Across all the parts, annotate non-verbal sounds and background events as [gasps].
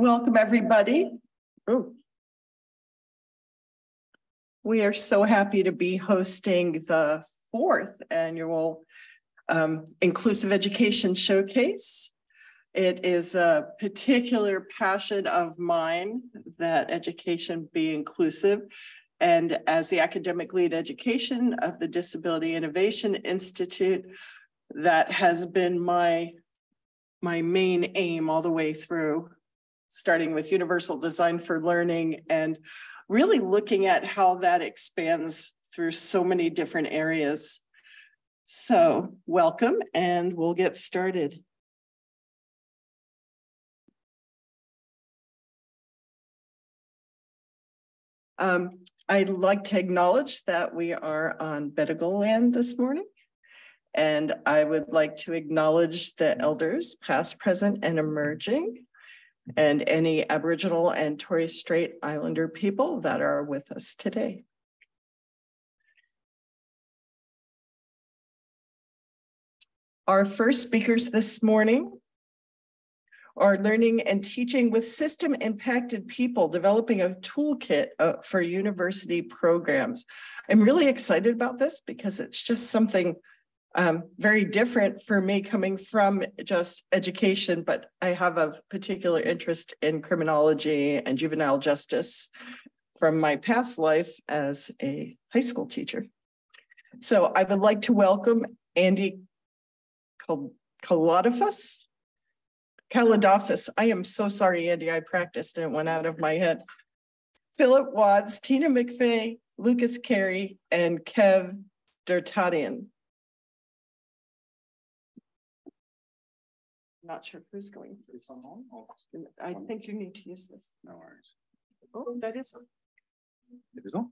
Welcome, everybody. Ooh. We are so happy to be hosting the fourth annual um, Inclusive Education Showcase. It is a particular passion of mine that education be inclusive. And as the academic lead education of the Disability Innovation Institute, that has been my, my main aim all the way through, starting with Universal Design for Learning and really looking at how that expands through so many different areas. So welcome and we'll get started. Um, I'd like to acknowledge that we are on Bedegal land this morning. And I would like to acknowledge the elders, past, present, and emerging, and any Aboriginal and Torres Strait Islander people that are with us today. Our first speakers this morning are learning and teaching with system impacted people, developing a toolkit uh, for university programs. I'm really excited about this because it's just something um, very different for me coming from just education, but I have a particular interest in criminology and juvenile justice from my past life as a high school teacher. So I would like to welcome Andy Kaladafus. Kaladafus. I am so sorry, Andy. I practiced and it went out of my head. Philip Watts, Tina McVeigh, Lucas Carey, and Kev Dertadian. Not sure who's going first. I think you need to use this. No worries. Oh, that is. It is on.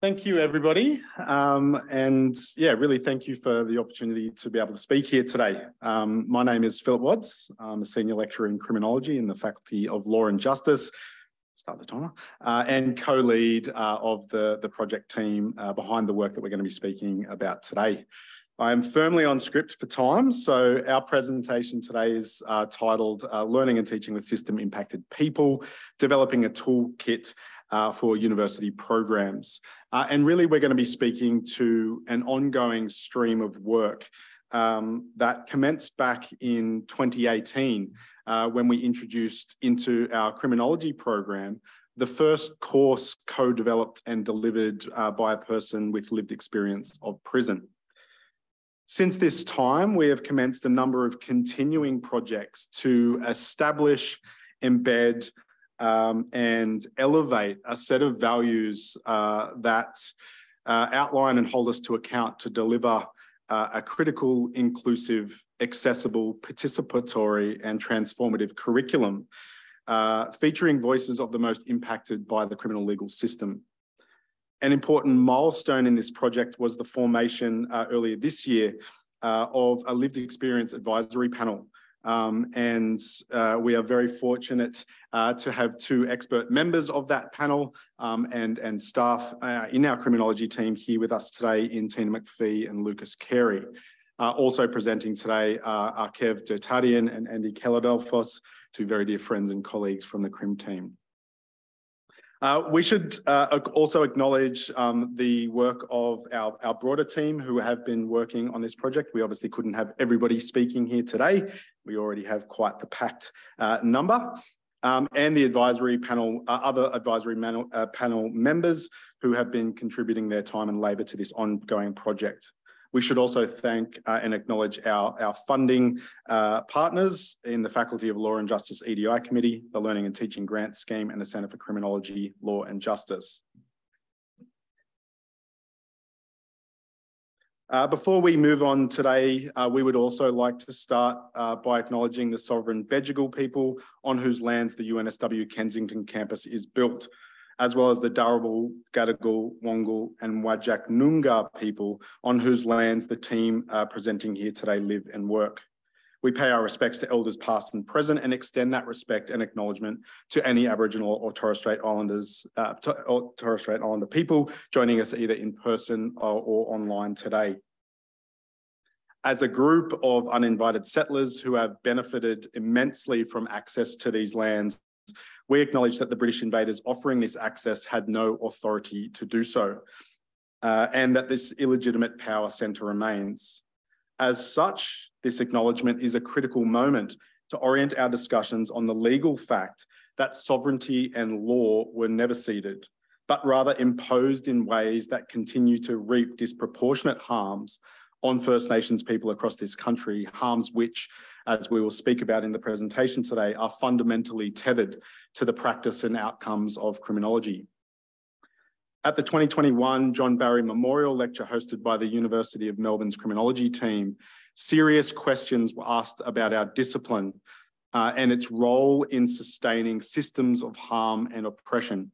Thank you, everybody. Um, and yeah, really thank you for the opportunity to be able to speak here today. Um, my name is Philip Watts. I'm a senior lecturer in criminology in the Faculty of Law and Justice, start the timer, uh, and co-lead uh, of the, the project team uh, behind the work that we're going to be speaking about today. I'm firmly on script for time, so our presentation today is uh, titled uh, Learning and Teaching with System Impacted People, Developing a Toolkit uh, for university programs. Uh, and really, we're going to be speaking to an ongoing stream of work um, that commenced back in 2018 uh, when we introduced into our criminology program the first course co-developed and delivered uh, by a person with lived experience of prison. Since this time, we have commenced a number of continuing projects to establish, embed, um, and elevate a set of values uh, that uh, outline and hold us to account to deliver uh, a critical, inclusive, accessible, participatory, and transformative curriculum uh, featuring voices of the most impacted by the criminal legal system. An important milestone in this project was the formation uh, earlier this year uh, of a lived experience advisory panel um, and uh, we are very fortunate uh, to have two expert members of that panel um, and, and staff uh, in our criminology team here with us today in Tina McPhee and Lucas Carey. Uh, also presenting today are Kev Dertadian and Andy Kaladelfos, two very dear friends and colleagues from the CRIM team. Uh, we should uh, also acknowledge um, the work of our, our broader team who have been working on this project. We obviously couldn't have everybody speaking here today. We already have quite the packed uh, number. Um, and the advisory panel, uh, other advisory uh, panel members who have been contributing their time and labour to this ongoing project. We should also thank uh, and acknowledge our, our funding uh, partners in the Faculty of Law and Justice EDI Committee, the Learning and Teaching Grant Scheme, and the Centre for Criminology, Law and Justice. Uh, before we move on today, uh, we would also like to start uh, by acknowledging the sovereign Bedegal people on whose lands the UNSW Kensington campus is built as well as the Dharawal, Gadigal, Wongal, and Whadjuk Noongar people on whose lands the team uh, presenting here today live and work. We pay our respects to elders past and present and extend that respect and acknowledgement to any Aboriginal or Torres Strait Islanders, uh, or Torres Strait Islander people joining us either in person or, or online today. As a group of uninvited settlers who have benefited immensely from access to these lands, we acknowledge that the British invaders offering this access had no authority to do so, uh, and that this illegitimate power centre remains. As such, this acknowledgement is a critical moment to orient our discussions on the legal fact that sovereignty and law were never ceded, but rather imposed in ways that continue to reap disproportionate harms on First Nations people across this country, harms which, as we will speak about in the presentation today, are fundamentally tethered to the practice and outcomes of criminology. At the 2021 John Barry Memorial Lecture hosted by the University of Melbourne's criminology team, serious questions were asked about our discipline uh, and its role in sustaining systems of harm and oppression.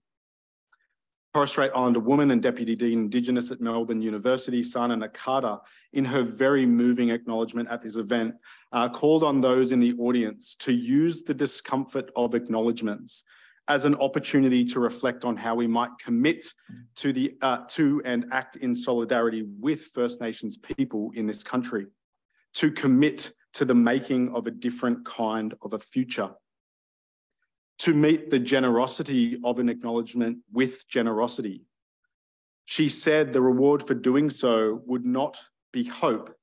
Torres Strait Islander woman and Deputy Dean Indigenous at Melbourne University, Sana Nakata, in her very moving acknowledgement at this event, uh, called on those in the audience to use the discomfort of acknowledgements as an opportunity to reflect on how we might commit to the uh, to and act in solidarity with First Nations people in this country, to commit to the making of a different kind of a future to meet the generosity of an acknowledgement with generosity. She said the reward for doing so would not be hope,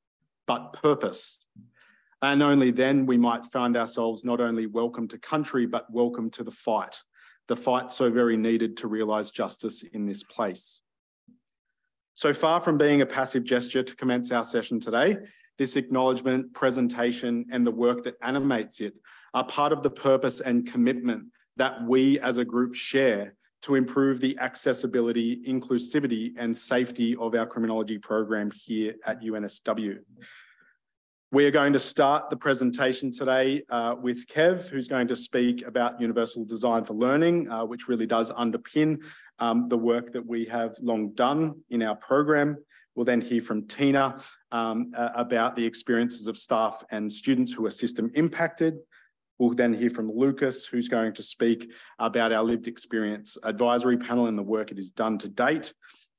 but purpose. And only then we might find ourselves not only welcome to country, but welcome to the fight, the fight so very needed to realise justice in this place. So far from being a passive gesture to commence our session today, this acknowledgement, presentation, and the work that animates it are part of the purpose and commitment that we as a group share to improve the accessibility, inclusivity, and safety of our criminology program here at UNSW. We are going to start the presentation today uh, with Kev, who's going to speak about Universal Design for Learning, uh, which really does underpin um, the work that we have long done in our program. We'll then hear from Tina um, about the experiences of staff and students who are system impacted. We'll then hear from Lucas, who's going to speak about our lived experience advisory panel and the work it has done to date.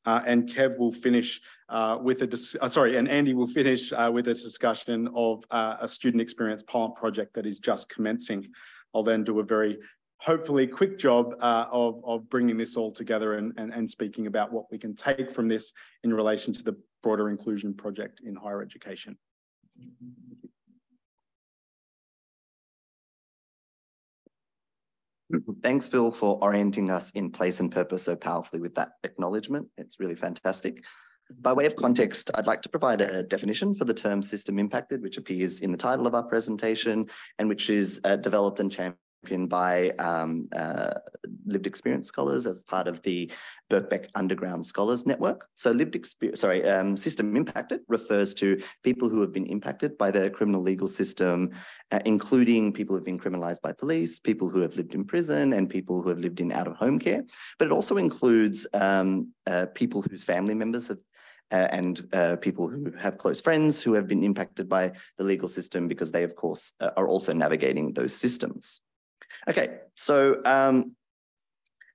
Uh, and Kev will finish uh, with a, uh, sorry, and Andy will finish uh, with a discussion of uh, a student experience pilot project that is just commencing. I'll then do a very hopefully quick job uh, of, of bringing this all together and, and, and speaking about what we can take from this in relation to the broader inclusion project in higher education. Thanks, Phil, for orienting us in place and purpose so powerfully with that acknowledgement. It's really fantastic. By way of context, I'd like to provide a definition for the term system impacted, which appears in the title of our presentation and which is uh, developed and championed by um, uh, lived experience scholars as part of the Berkeley Underground Scholars Network. So lived experience, sorry, um, system impacted refers to people who have been impacted by the criminal legal system, uh, including people who have been criminalized by police, people who have lived in prison and people who have lived in out of home care. But it also includes um, uh, people whose family members have uh, and uh, people who have close friends who have been impacted by the legal system because they, of course, uh, are also navigating those systems. Okay, so um,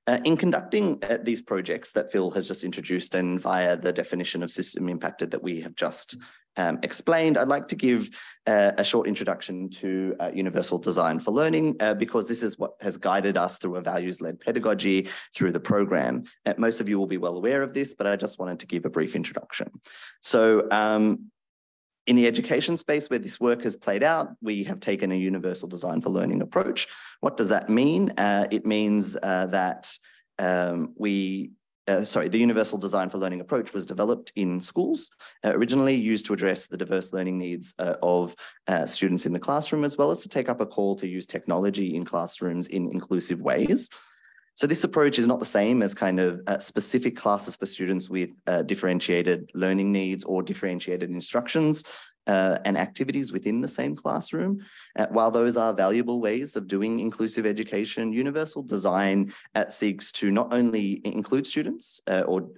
uh, in conducting uh, these projects that Phil has just introduced and via the definition of system impacted that we have just um, explained, I'd like to give uh, a short introduction to uh, Universal Design for Learning uh, because this is what has guided us through a values-led pedagogy through the program. Uh, most of you will be well aware of this, but I just wanted to give a brief introduction. So um, in the education space where this work has played out, we have taken a universal design for learning approach. What does that mean? Uh, it means uh, that um, we, uh, sorry, the universal design for learning approach was developed in schools, uh, originally used to address the diverse learning needs uh, of uh, students in the classroom, as well as to take up a call to use technology in classrooms in inclusive ways. So this approach is not the same as kind of uh, specific classes for students with uh, differentiated learning needs or differentiated instructions uh, and activities within the same classroom. Uh, while those are valuable ways of doing inclusive education, universal design uh, seeks to not only include students uh, or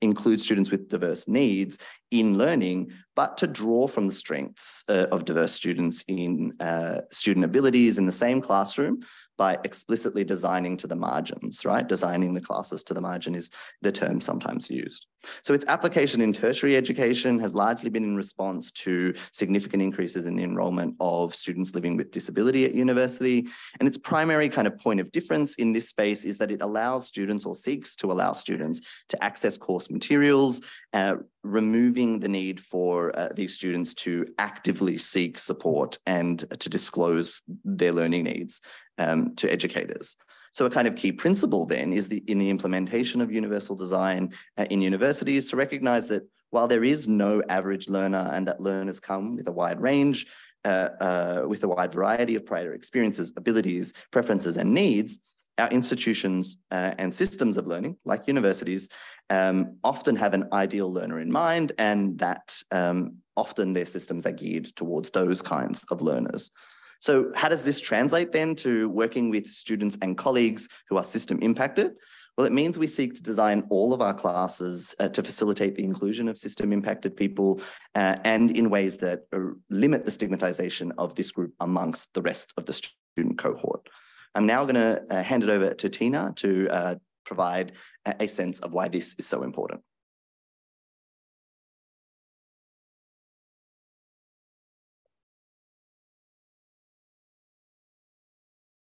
include students with diverse needs in learning, but to draw from the strengths uh, of diverse students in uh, student abilities in the same classroom by explicitly designing to the margins, right? Designing the classes to the margin is the term sometimes used. So its application in tertiary education has largely been in response to significant increases in the enrolment of students living with disability at university. And its primary kind of point of difference in this space is that it allows students or seeks to allow students to access course materials, uh, removing the need for uh, these students to actively seek support and to disclose their learning needs um, to educators. So a kind of key principle then is the in the implementation of universal design uh, in universities to recognize that while there is no average learner and that learners come with a wide range, uh, uh, with a wide variety of prior experiences, abilities, preferences, and needs, our institutions uh, and systems of learning, like universities, um, often have an ideal learner in mind, and that um, often their systems are geared towards those kinds of learners. So how does this translate then to working with students and colleagues who are system impacted? Well, it means we seek to design all of our classes uh, to facilitate the inclusion of system impacted people uh, and in ways that uh, limit the stigmatization of this group amongst the rest of the student cohort. I'm now going to uh, hand it over to Tina to uh, provide a, a sense of why this is so important.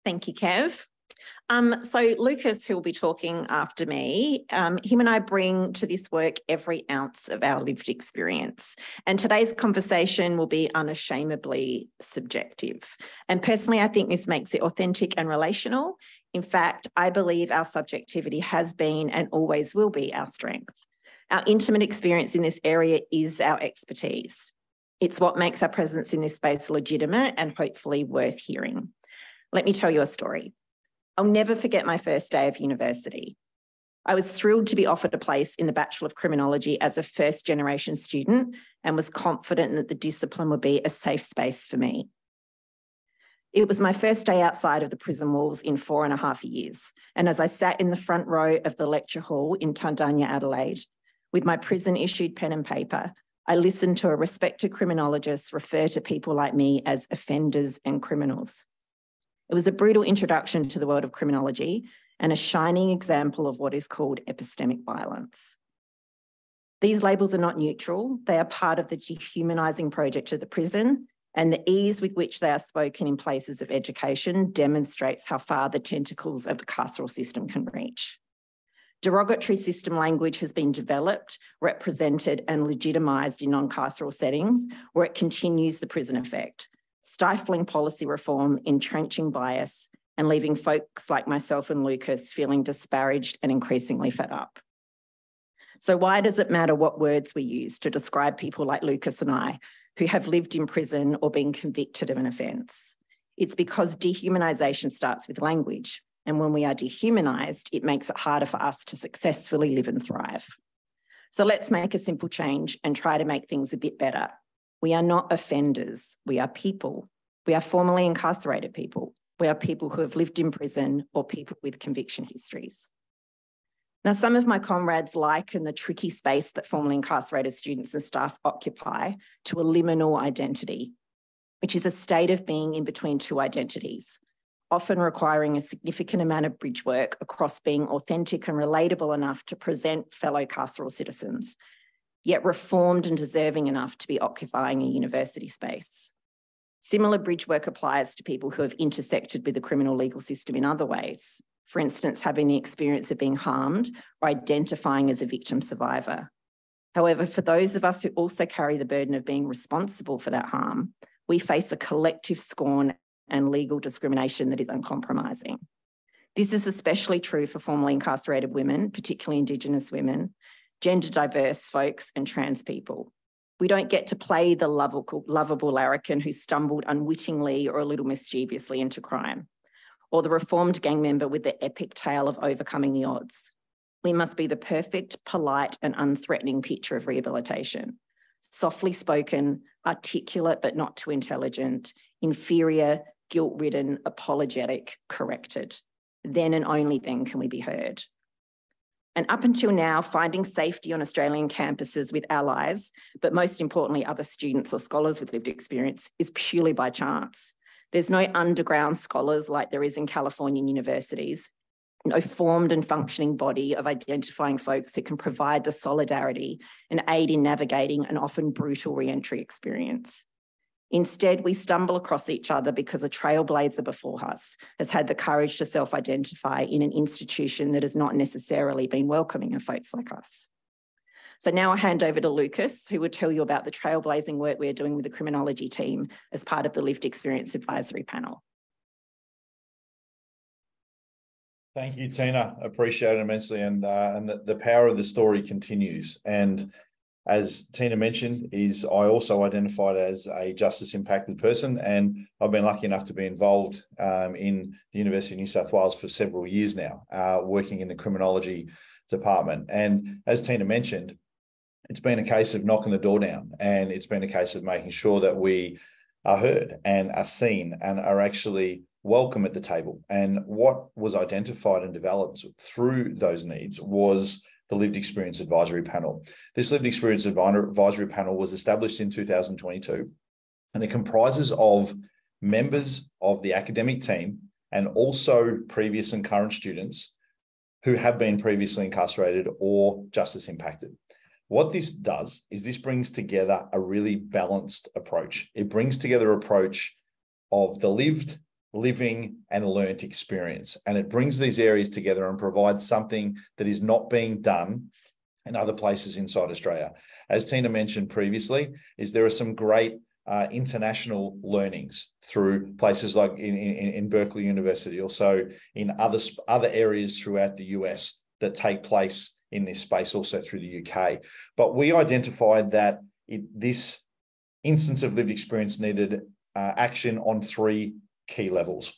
Thank you, Kev. Um, so Lucas, who will be talking after me, um, him and I bring to this work every ounce of our lived experience. And today's conversation will be unashamedly subjective. And personally, I think this makes it authentic and relational. In fact, I believe our subjectivity has been and always will be our strength. Our intimate experience in this area is our expertise. It's what makes our presence in this space legitimate and hopefully worth hearing. Let me tell you a story. I'll never forget my first day of university. I was thrilled to be offered a place in the Bachelor of Criminology as a first generation student and was confident that the discipline would be a safe space for me. It was my first day outside of the prison walls in four and a half years. And as I sat in the front row of the lecture hall in Tandanya, Adelaide, with my prison issued pen and paper, I listened to a respected criminologist refer to people like me as offenders and criminals. It was a brutal introduction to the world of criminology and a shining example of what is called epistemic violence. These labels are not neutral, they are part of the dehumanising project of the prison, and the ease with which they are spoken in places of education demonstrates how far the tentacles of the carceral system can reach. Derogatory system language has been developed, represented, and legitimised in non carceral settings where it continues the prison effect, stifling policy reform, entrenching bias, and leaving folks like myself and Lucas feeling disparaged and increasingly fed up. So, why does it matter what words we use to describe people like Lucas and I who have lived in prison or been convicted of an offence? It's because dehumanisation starts with language. And when we are dehumanised, it makes it harder for us to successfully live and thrive. So let's make a simple change and try to make things a bit better we are not offenders. We are people. We are formerly incarcerated people. We are people who have lived in prison or people with conviction histories. Now, some of my comrades liken the tricky space that formerly incarcerated students and staff occupy to a liminal identity, which is a state of being in between two identities, often requiring a significant amount of bridge work across being authentic and relatable enough to present fellow carceral citizens yet reformed and deserving enough to be occupying a university space. Similar bridge work applies to people who have intersected with the criminal legal system in other ways, for instance, having the experience of being harmed or identifying as a victim survivor. However, for those of us who also carry the burden of being responsible for that harm, we face a collective scorn and legal discrimination that is uncompromising. This is especially true for formerly incarcerated women, particularly Indigenous women, gender diverse folks and trans people. We don't get to play the lovable, lovable larrikin who stumbled unwittingly or a little mischievously into crime, or the reformed gang member with the epic tale of overcoming the odds. We must be the perfect, polite, and unthreatening picture of rehabilitation. Softly spoken, articulate but not too intelligent, inferior, guilt ridden, apologetic, corrected. Then and only then can we be heard. And up until now, finding safety on Australian campuses with allies, but most importantly, other students or scholars with lived experience, is purely by chance. There's no underground scholars like there is in Californian universities, no formed and functioning body of identifying folks who can provide the solidarity and aid in navigating an often brutal re-entry experience. Instead, we stumble across each other because a trailblazer before us has had the courage to self-identify in an institution that has not necessarily been welcoming of folks like us. So now I hand over to Lucas, who will tell you about the trailblazing work we're doing with the criminology team as part of the Lived Experience Advisory Panel. Thank you, Tina. Appreciate it immensely. And, uh, and the, the power of the story continues. And as Tina mentioned, is I also identified as a justice impacted person, and I've been lucky enough to be involved um, in the University of New South Wales for several years now, uh, working in the criminology department. And as Tina mentioned, it's been a case of knocking the door down and it's been a case of making sure that we are heard and are seen and are actually welcome at the table. And what was identified and developed through those needs was the Lived Experience Advisory Panel. This Lived Experience Advisory Panel was established in 2022 and it comprises of members of the academic team and also previous and current students who have been previously incarcerated or justice impacted. What this does is this brings together a really balanced approach. It brings together approach of the lived, living, and learnt experience. And it brings these areas together and provides something that is not being done in other places inside Australia. As Tina mentioned previously, is there are some great uh, international learnings through places like in, in, in Berkeley University, also in other other areas throughout the US that take place in this space, also through the UK. But we identified that it, this instance of lived experience needed uh, action on three key levels.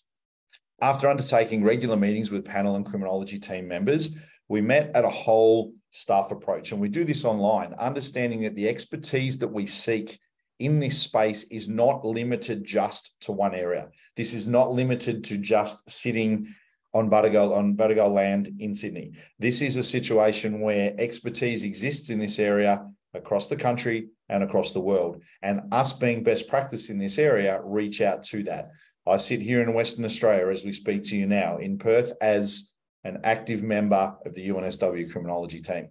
After undertaking regular meetings with panel and criminology team members, we met at a whole staff approach. And we do this online, understanding that the expertise that we seek in this space is not limited just to one area. This is not limited to just sitting on Bedegal on Bedegal land in Sydney. This is a situation where expertise exists in this area across the country and across the world. And us being best practice in this area, reach out to that. I sit here in Western Australia as we speak to you now in Perth as an active member of the UNSW criminology team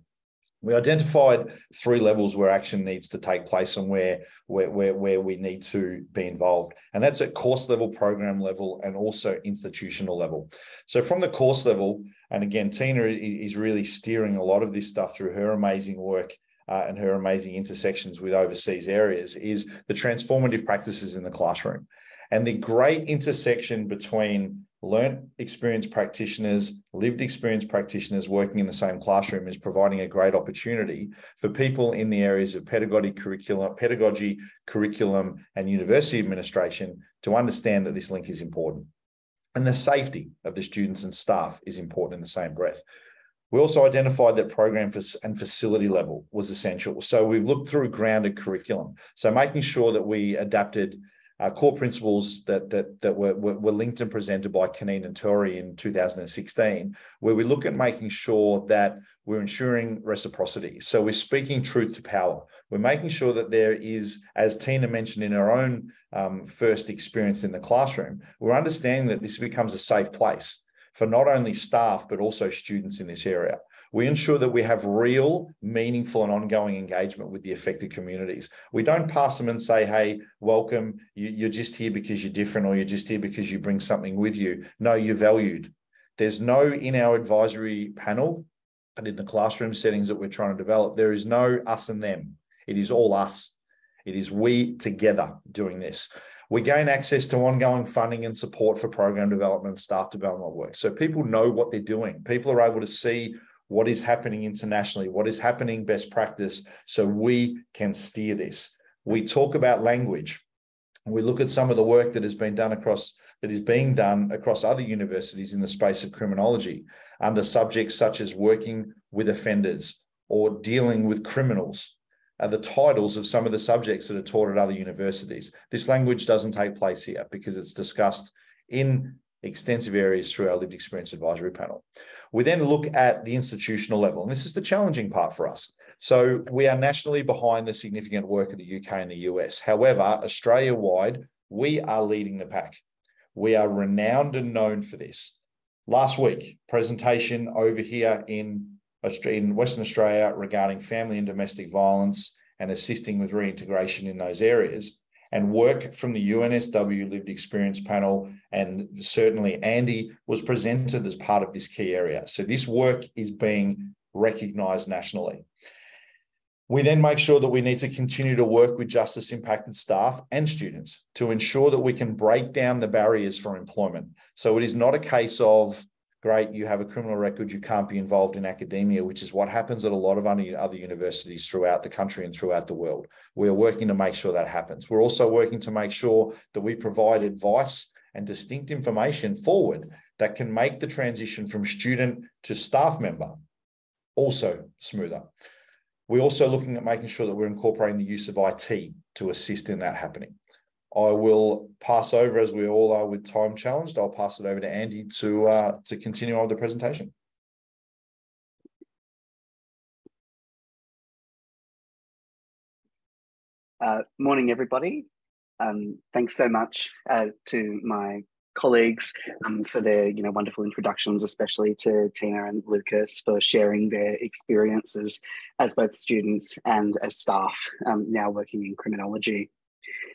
we identified three levels where action needs to take place and where, where, where, where we need to be involved. And that's at course level, program level, and also institutional level. So from the course level, and again, Tina is really steering a lot of this stuff through her amazing work uh, and her amazing intersections with overseas areas, is the transformative practices in the classroom. And the great intersection between learned experience practitioners, lived experience practitioners working in the same classroom is providing a great opportunity for people in the areas of pedagogy, curriculum, pedagogy, curriculum, and university administration to understand that this link is important. And the safety of the students and staff is important in the same breath. We also identified that program and facility level was essential. So we've looked through grounded curriculum. So making sure that we adapted uh, core principles that that that were, were, linked and presented by Kaneen and Tori in 2016, where we look at making sure that we're ensuring reciprocity. So we're speaking truth to power. We're making sure that there is, as Tina mentioned in her own um, first experience in the classroom, we're understanding that this becomes a safe place for not only staff but also students in this area. We ensure that we have real, meaningful, and ongoing engagement with the affected communities. We don't pass them and say, hey, welcome, you, are just here because you're different or you're just here because you bring something with you. No, you're valued. There's no in our advisory panel and in the classroom settings that we're trying to develop, there is no us and them. It is all us. It is we together doing this. We gain access to ongoing funding and support for program development, and staff development work. So people know what they're doing. People are able to see what is happening internationally, what is happening best practice, so we can steer this. We talk about language. We look at some of the work that has been done across that is being done across other universities in the space of criminology under subjects such as working with offenders or dealing with criminals are the titles of some of the subjects that are taught at other universities. This language doesn't take place here because it's discussed in extensive areas through our lived experience advisory panel. We then look at the institutional level, and this is the challenging part for us. So we are nationally behind the significant work of the UK and the US. However, Australia wide, we are leading the pack. We are renowned and known for this. Last week, presentation over here in, in Western Australia regarding family and domestic violence and assisting with reintegration in those areas and work from the UNSW lived experience panel and certainly Andy was presented as part of this key area. So this work is being recognized nationally. We then make sure that we need to continue to work with justice impacted staff and students to ensure that we can break down the barriers for employment. So it is not a case of, great, you have a criminal record, you can't be involved in academia, which is what happens at a lot of other universities throughout the country and throughout the world. We are working to make sure that happens. We're also working to make sure that we provide advice and distinct information forward that can make the transition from student to staff member also smoother. We're also looking at making sure that we're incorporating the use of IT to assist in that happening. I will pass over, as we all are with time challenged, I'll pass it over to Andy to, uh, to continue on with the presentation. Uh, morning, everybody. Um, thanks so much uh, to my colleagues um, for their you know wonderful introductions, especially to Tina and Lucas for sharing their experiences as both students and as staff um, now working in criminology.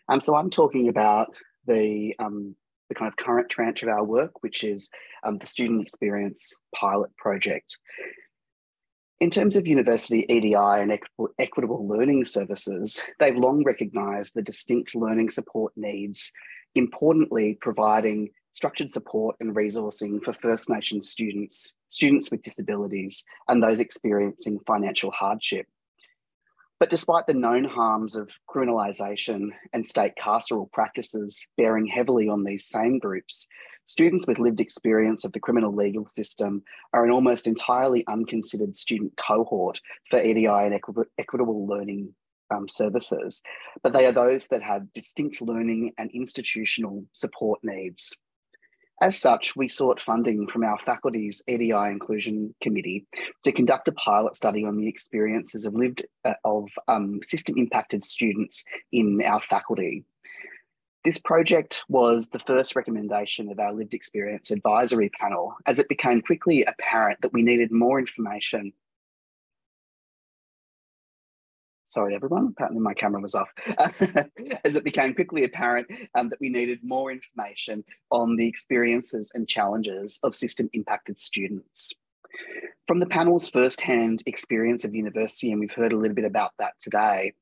Um, so I'm talking about the um, the kind of current tranche of our work, which is um, the Student Experience Pilot Project. In terms of university EDI and equitable learning services, they've long recognised the distinct learning support needs importantly, providing structured support and resourcing for First Nations students, students with disabilities, and those experiencing financial hardship. But despite the known harms of criminalisation and state carceral practices bearing heavily on these same groups, students with lived experience of the criminal legal system are an almost entirely unconsidered student cohort for EDI and equitable learning um, services, but they are those that have distinct learning and institutional support needs. As such, we sought funding from our faculty's EDI Inclusion Committee to conduct a pilot study on the experiences of lived uh, of um, system impacted students in our faculty. This project was the first recommendation of our lived experience advisory panel as it became quickly apparent that we needed more information sorry everyone, apparently my camera was off, [laughs] as it became quickly apparent um, that we needed more information on the experiences and challenges of system impacted students. From the panel's first-hand experience of university, and we've heard a little bit about that today,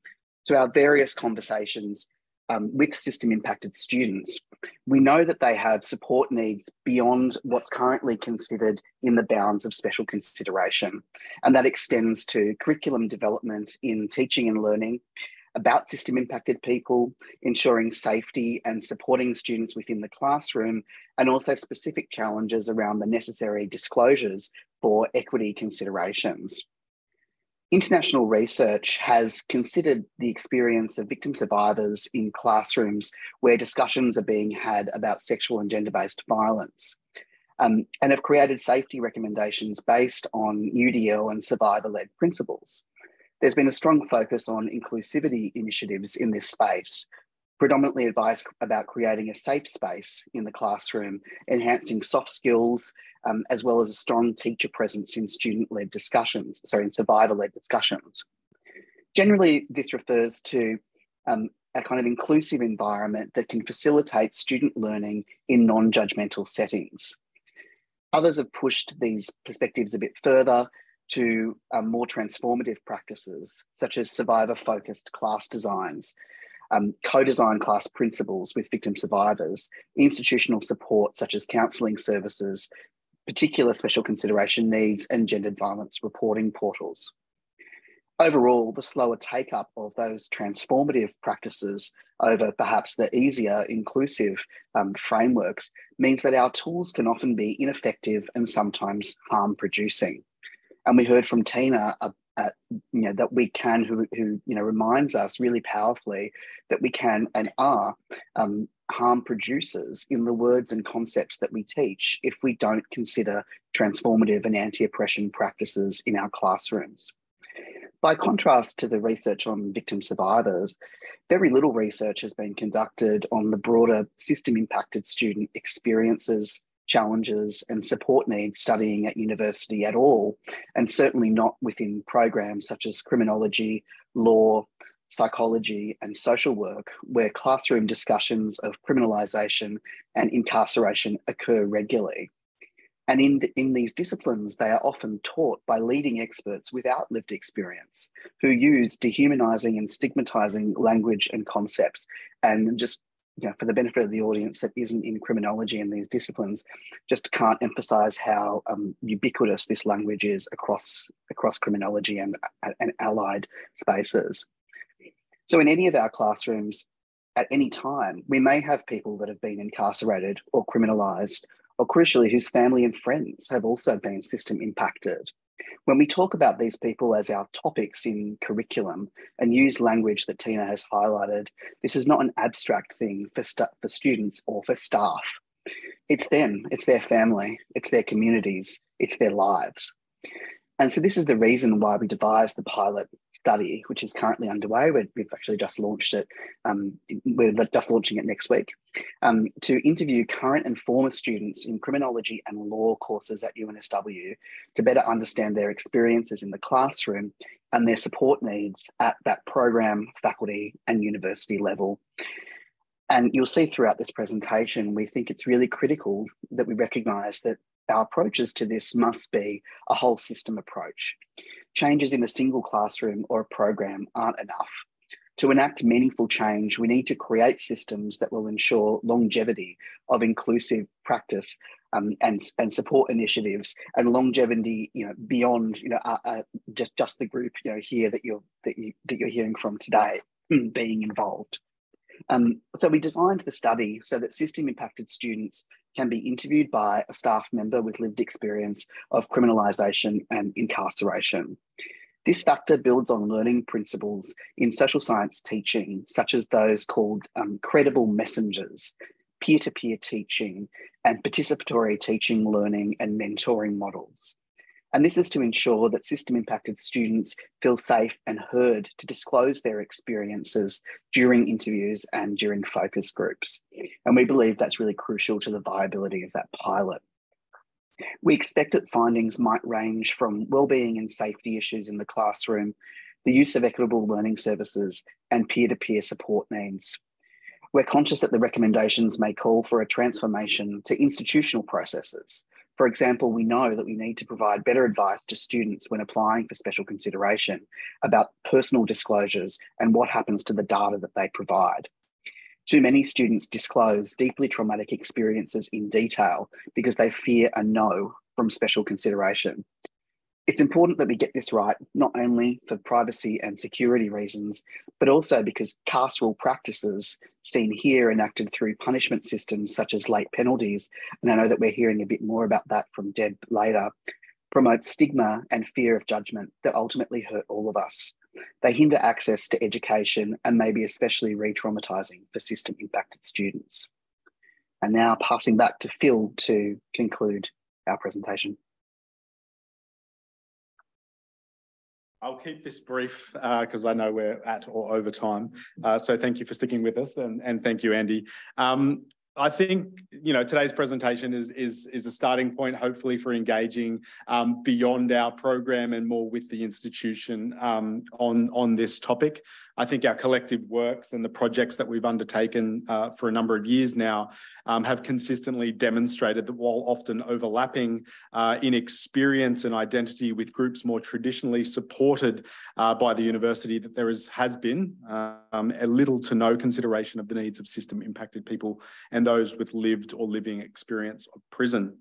to our various conversations um, with system impacted students, we know that they have support needs beyond what's currently considered in the bounds of special consideration. And that extends to curriculum development in teaching and learning about system impacted people, ensuring safety and supporting students within the classroom, and also specific challenges around the necessary disclosures for equity considerations. International research has considered the experience of victim survivors in classrooms where discussions are being had about sexual and gender based violence um, and have created safety recommendations based on UDL and survivor led principles. There's been a strong focus on inclusivity initiatives in this space, predominantly advice about creating a safe space in the classroom, enhancing soft skills um, as well as a strong teacher presence in student-led discussions, sorry, in survivor-led discussions. Generally, this refers to um, a kind of inclusive environment that can facilitate student learning in non-judgmental settings. Others have pushed these perspectives a bit further to um, more transformative practices, such as survivor-focused class designs, um, co-design class principles with victim survivors, institutional support such as counselling services, particular special consideration needs and gendered violence reporting portals. Overall, the slower take up of those transformative practices over perhaps the easier inclusive um, frameworks means that our tools can often be ineffective and sometimes harm producing. And we heard from Tina uh, uh, you know that we can who, who you know reminds us really powerfully that we can and are um, harm producers in the words and concepts that we teach if we don't consider transformative and anti-oppression practices in our classrooms. By contrast to the research on victim survivors, very little research has been conducted on the broader system impacted student experiences, challenges, and support needs studying at university at all, and certainly not within programs such as criminology, law, psychology, and social work, where classroom discussions of criminalisation and incarceration occur regularly. And in, in these disciplines, they are often taught by leading experts without lived experience who use dehumanizing and stigmatizing language and concepts. And just you know, for the benefit of the audience that isn't in criminology and these disciplines, just can't emphasize how um, ubiquitous this language is across, across criminology and, and allied spaces. So in any of our classrooms, at any time, we may have people that have been incarcerated or criminalized or crucially, whose family and friends have also been system impacted. When we talk about these people as our topics in curriculum and use language that Tina has highlighted, this is not an abstract thing for, for students or for staff. It's them, it's their family, it's their communities, it's their lives. And so this is the reason why we devised the pilot study, which is currently underway. we have actually just launched it. Um, we're just launching it next week um, to interview current and former students in criminology and law courses at UNSW to better understand their experiences in the classroom and their support needs at that program, faculty, and university level. And you'll see throughout this presentation, we think it's really critical that we recognise that our approaches to this must be a whole system approach. Changes in a single classroom or a program aren't enough. To enact meaningful change, we need to create systems that will ensure longevity of inclusive practice um, and, and support initiatives and longevity, you know, beyond, you know, uh, uh, just, just the group, you know, here that you're, that, you, that you're hearing from today [clears throat] being involved. Um, so we designed the study so that system impacted students can be interviewed by a staff member with lived experience of criminalisation and incarceration. This factor builds on learning principles in social science teaching, such as those called um, credible messengers, peer to peer teaching, and participatory teaching, learning, and mentoring models. And this is to ensure that system impacted students feel safe and heard to disclose their experiences during interviews and during focus groups. And we believe that's really crucial to the viability of that pilot. We expect that findings might range from wellbeing and safety issues in the classroom, the use of equitable learning services, and peer to peer support needs. We're conscious that the recommendations may call for a transformation to institutional processes for example, we know that we need to provide better advice to students when applying for special consideration about personal disclosures and what happens to the data that they provide. Too many students disclose deeply traumatic experiences in detail because they fear a no from special consideration. It's important that we get this right, not only for privacy and security reasons, but also because carceral practices seen here enacted through punishment systems such as late penalties, and I know that we're hearing a bit more about that from Deb later, promote stigma and fear of judgment that ultimately hurt all of us. They hinder access to education and may be especially re-traumatizing for system impacted students. And now passing back to Phil to conclude our presentation. I'll keep this brief because uh, I know we're at or over time. Uh, so thank you for sticking with us and, and thank you, Andy. Um, I think you know today's presentation is is is a starting point, hopefully, for engaging um, beyond our program and more with the institution um, on on this topic. I think our collective works and the projects that we've undertaken uh, for a number of years now um, have consistently demonstrated that while often overlapping uh, in experience and identity with groups more traditionally supported uh, by the university, that there is has been um, a little to no consideration of the needs of system impacted people and and those with lived or living experience of prison.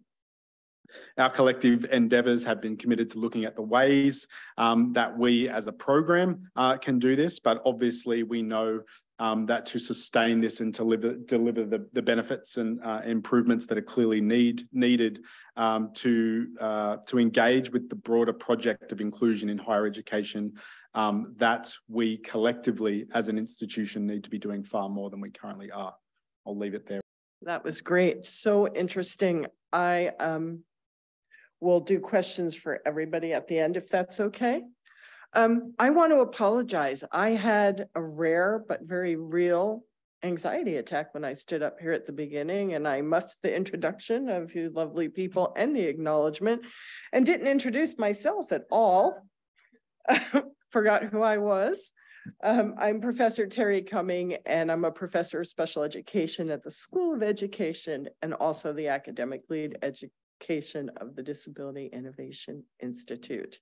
Our collective endeavours have been committed to looking at the ways um, that we as a program uh, can do this, but obviously we know um, that to sustain this and to deliver, deliver the, the benefits and uh, improvements that are clearly need, needed um, to, uh, to engage with the broader project of inclusion in higher education, um, that we collectively as an institution need to be doing far more than we currently are. I'll leave it there. That was great. So interesting. I um will do questions for everybody at the end, if that's okay. Um, I want to apologize. I had a rare but very real anxiety attack when I stood up here at the beginning and I muffed the introduction of you lovely people and the acknowledgement and didn't introduce myself at all. [laughs] Forgot who I was. Um, I'm Professor Terry Cumming, and I'm a professor of special education at the School of Education and also the academic lead education of the Disability Innovation Institute.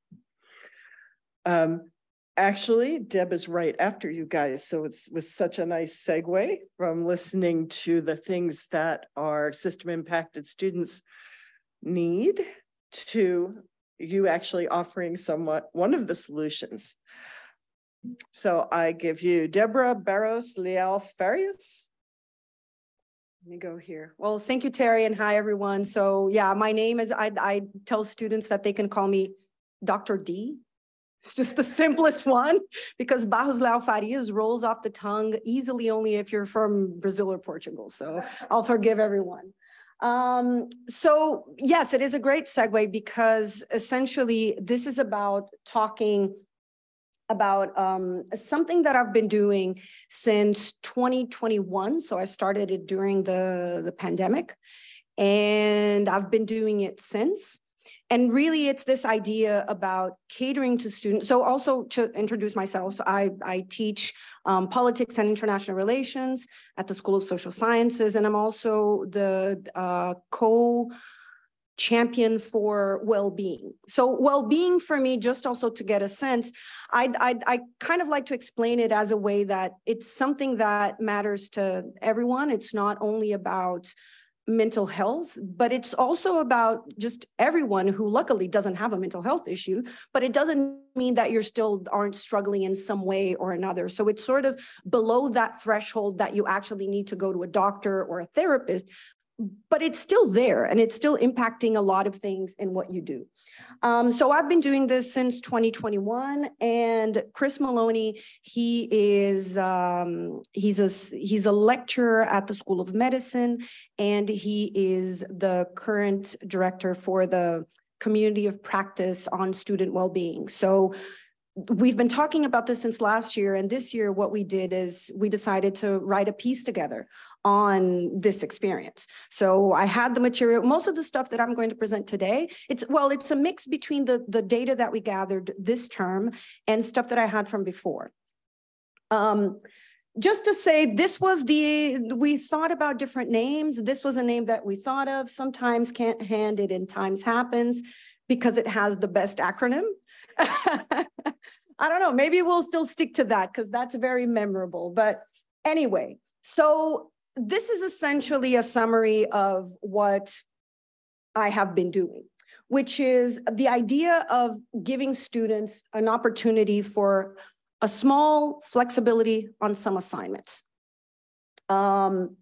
Um, actually, Deb is right after you guys, so it was such a nice segue from listening to the things that our system impacted students need to you actually offering somewhat one of the solutions. So I give you Deborah Barros Leal Farias. Let me go here. Well, thank you, Terry, and hi, everyone. So yeah, my name is, I, I tell students that they can call me Dr. D. It's just the [laughs] simplest one because Barros Leal Farias rolls off the tongue easily only if you're from Brazil or Portugal. So [laughs] I'll forgive everyone. Um, so yes, it is a great segue because essentially this is about talking about um, something that I've been doing since 2021. So I started it during the, the pandemic and I've been doing it since. And really it's this idea about catering to students. So also to introduce myself, I, I teach um, politics and international relations at the School of Social Sciences. And I'm also the uh, co champion for well-being. So well-being for me, just also to get a sense, I, I, I kind of like to explain it as a way that it's something that matters to everyone. It's not only about mental health, but it's also about just everyone who luckily doesn't have a mental health issue, but it doesn't mean that you're still aren't struggling in some way or another. So it's sort of below that threshold that you actually need to go to a doctor or a therapist, but it's still there and it's still impacting a lot of things in what you do. Um, so I've been doing this since 2021 and Chris Maloney, he is, um, he's, a, he's a lecturer at the School of Medicine and he is the current director for the community of practice on student well-being. So we've been talking about this since last year and this year what we did is we decided to write a piece together on this experience. So i had the material most of the stuff that i'm going to present today it's well it's a mix between the the data that we gathered this term and stuff that i had from before. Um, just to say this was the we thought about different names. This was a name that we thought of. Sometimes can't hand it in times happens because it has the best acronym. [laughs] I don't know, maybe we'll still stick to that because that's very memorable. But anyway, so this is essentially a summary of what I have been doing, which is the idea of giving students an opportunity for a small flexibility on some assignments. Um,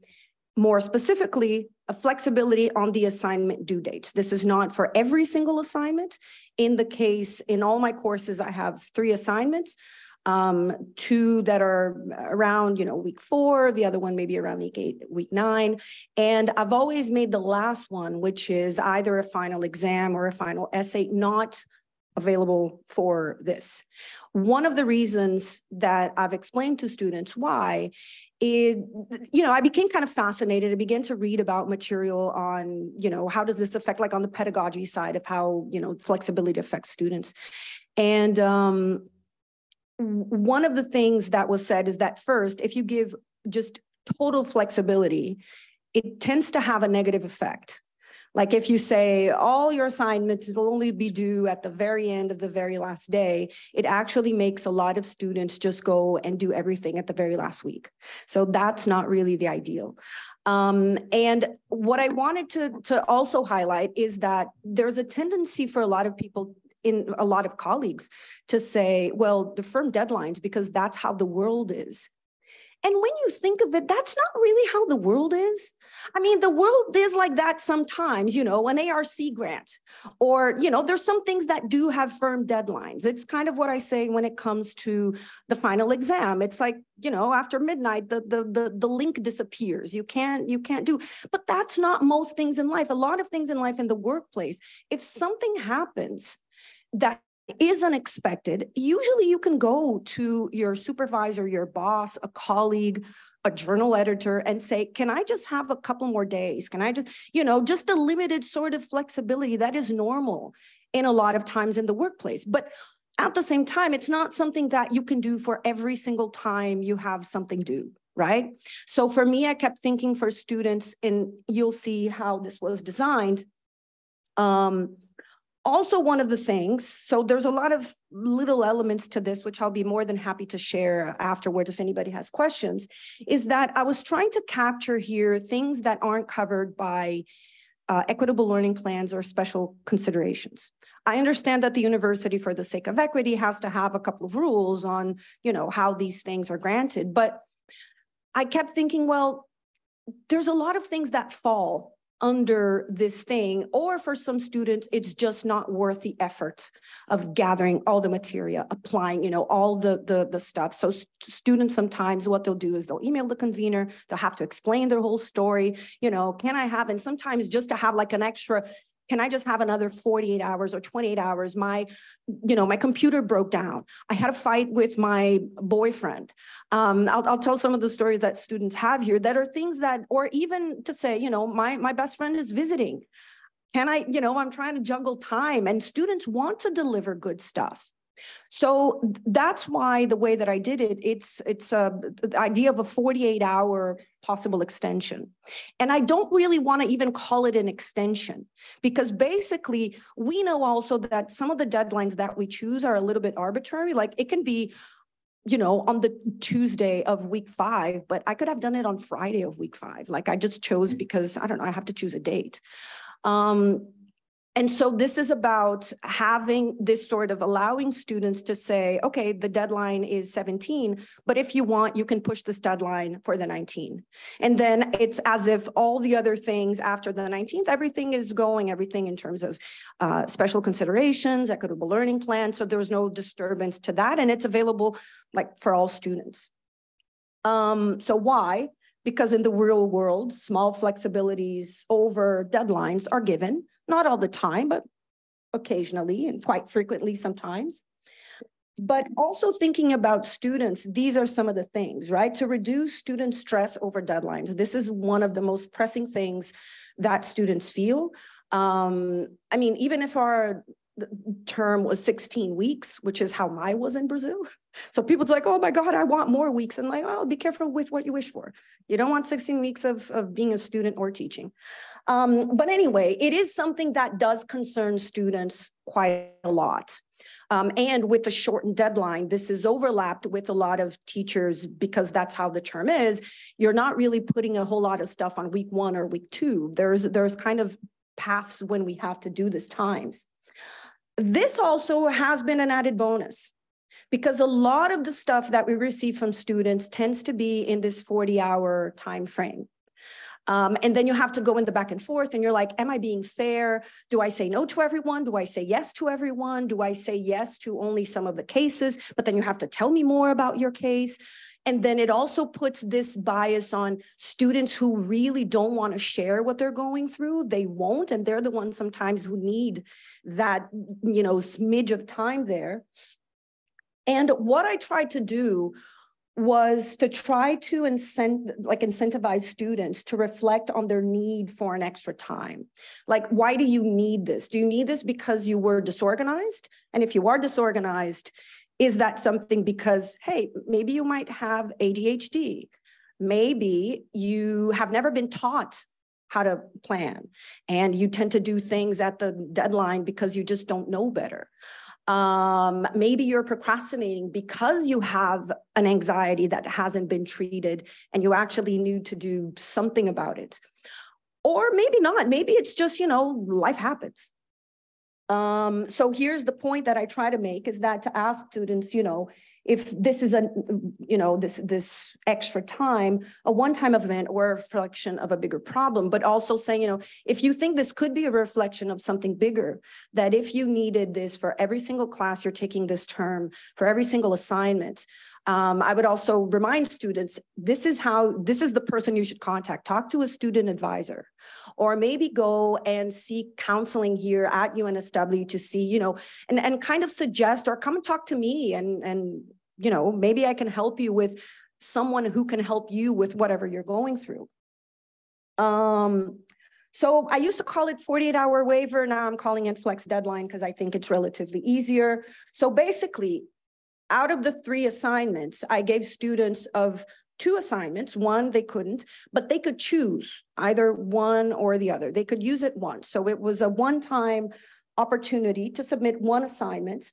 more specifically, a flexibility on the assignment due dates. This is not for every single assignment. In the case, in all my courses, I have three assignments, um, two that are around, you know, week four, the other one maybe around week eight, week nine. And I've always made the last one, which is either a final exam or a final essay, not available for this. One of the reasons that I've explained to students why it, you know, I became kind of fascinated. I began to read about material on, you know, how does this affect, like on the pedagogy side of how, you know, flexibility affects students. And um, one of the things that was said is that first, if you give just total flexibility, it tends to have a negative effect. Like if you say all your assignments will only be due at the very end of the very last day, it actually makes a lot of students just go and do everything at the very last week. So that's not really the ideal. Um, and what I wanted to, to also highlight is that there's a tendency for a lot of people in a lot of colleagues to say, well, the firm deadlines because that's how the world is. And when you think of it, that's not really how the world is. I mean, the world is like that sometimes, you know, an ARC grant, or, you know, there's some things that do have firm deadlines. It's kind of what I say when it comes to the final exam. It's like, you know, after midnight, the, the, the, the link disappears. You can't, you can't do, but that's not most things in life. A lot of things in life in the workplace, if something happens that is unexpected, usually you can go to your supervisor, your boss, a colleague, a journal editor and say, can I just have a couple more days? Can I just, you know, just a limited sort of flexibility that is normal in a lot of times in the workplace. But at the same time, it's not something that you can do for every single time you have something due right? So for me, I kept thinking for students, and you'll see how this was designed. Um, also one of the things, so there's a lot of little elements to this, which I'll be more than happy to share afterwards if anybody has questions, is that I was trying to capture here things that aren't covered by uh, equitable learning plans or special considerations. I understand that the university, for the sake of equity, has to have a couple of rules on, you know, how these things are granted. But I kept thinking, well, there's a lot of things that fall under this thing, or for some students, it's just not worth the effort of gathering all the material, applying, you know, all the the, the stuff. So st students sometimes what they'll do is they'll email the convener, they'll have to explain their whole story, you know, can I have, and sometimes just to have like an extra can I just have another 48 hours or 28 hours? My, you know, my computer broke down. I had a fight with my boyfriend. Um, I'll, I'll tell some of the stories that students have here that are things that, or even to say, you know, my, my best friend is visiting. Can I, you know, I'm trying to juggle time and students want to deliver good stuff. So that's why the way that I did it, it's it's a the idea of a 48 hour possible extension. And I don't really want to even call it an extension because basically we know also that some of the deadlines that we choose are a little bit arbitrary. Like it can be you know, on the Tuesday of week five, but I could have done it on Friday of week five. Like I just chose mm. because I don't know, I have to choose a date. Um, and so this is about having this sort of allowing students to say, okay, the deadline is 17, but if you want, you can push this deadline for the 19. And then it's as if all the other things after the 19th, everything is going, everything in terms of uh, special considerations, equitable learning plan. So there was no disturbance to that. And it's available like for all students. Um, so why? Because in the real world, small flexibilities over deadlines are given not all the time, but occasionally and quite frequently sometimes. But also thinking about students, these are some of the things, right? To reduce student stress over deadlines. This is one of the most pressing things that students feel. Um, I mean, even if our term was 16 weeks, which is how my was in Brazil. [laughs] So people's like, oh my God, I want more weeks. And like, oh, be careful with what you wish for. You don't want 16 weeks of, of being a student or teaching. Um, but anyway, it is something that does concern students quite a lot. Um, and with the shortened deadline, this is overlapped with a lot of teachers because that's how the term is. You're not really putting a whole lot of stuff on week one or week two. There's there's kind of paths when we have to do this times. This also has been an added bonus because a lot of the stuff that we receive from students tends to be in this 40 hour time frame. Um, and then you have to go in the back and forth and you're like, am I being fair? Do I say no to everyone? Do I say yes to everyone? Do I say yes to only some of the cases? But then you have to tell me more about your case. And then it also puts this bias on students who really don't want to share what they're going through. They won't. And they're the ones sometimes who need that, you know, smidge of time there. And what I tried to do was to try to incent like incentivize students to reflect on their need for an extra time. Like why do you need this? Do you need this because you were disorganized? And if you are disorganized is that something because hey maybe you might have adhd maybe you have never been taught how to plan and you tend to do things at the deadline because you just don't know better um, maybe you're procrastinating because you have an anxiety that hasn't been treated and you actually need to do something about it. Or maybe not. Maybe it's just, you know, life happens. Um, so here's the point that I try to make is that to ask students, you know, if this is a, you know, this, this extra time, a one-time event or a reflection of a bigger problem, but also saying, you know, if you think this could be a reflection of something bigger, that if you needed this for every single class you're taking this term, for every single assignment, um, I would also remind students, this is how, this is the person you should contact. Talk to a student advisor or maybe go and seek counseling here at UNSW to see, you know, and, and kind of suggest or come and talk to me and, and, you know, maybe I can help you with someone who can help you with whatever you're going through. Um, so I used to call it 48 hour waiver. Now I'm calling it flex deadline because I think it's relatively easier. So basically out of the three assignments, I gave students of two assignments. One, they couldn't, but they could choose either one or the other. They could use it once. So it was a one-time opportunity to submit one assignment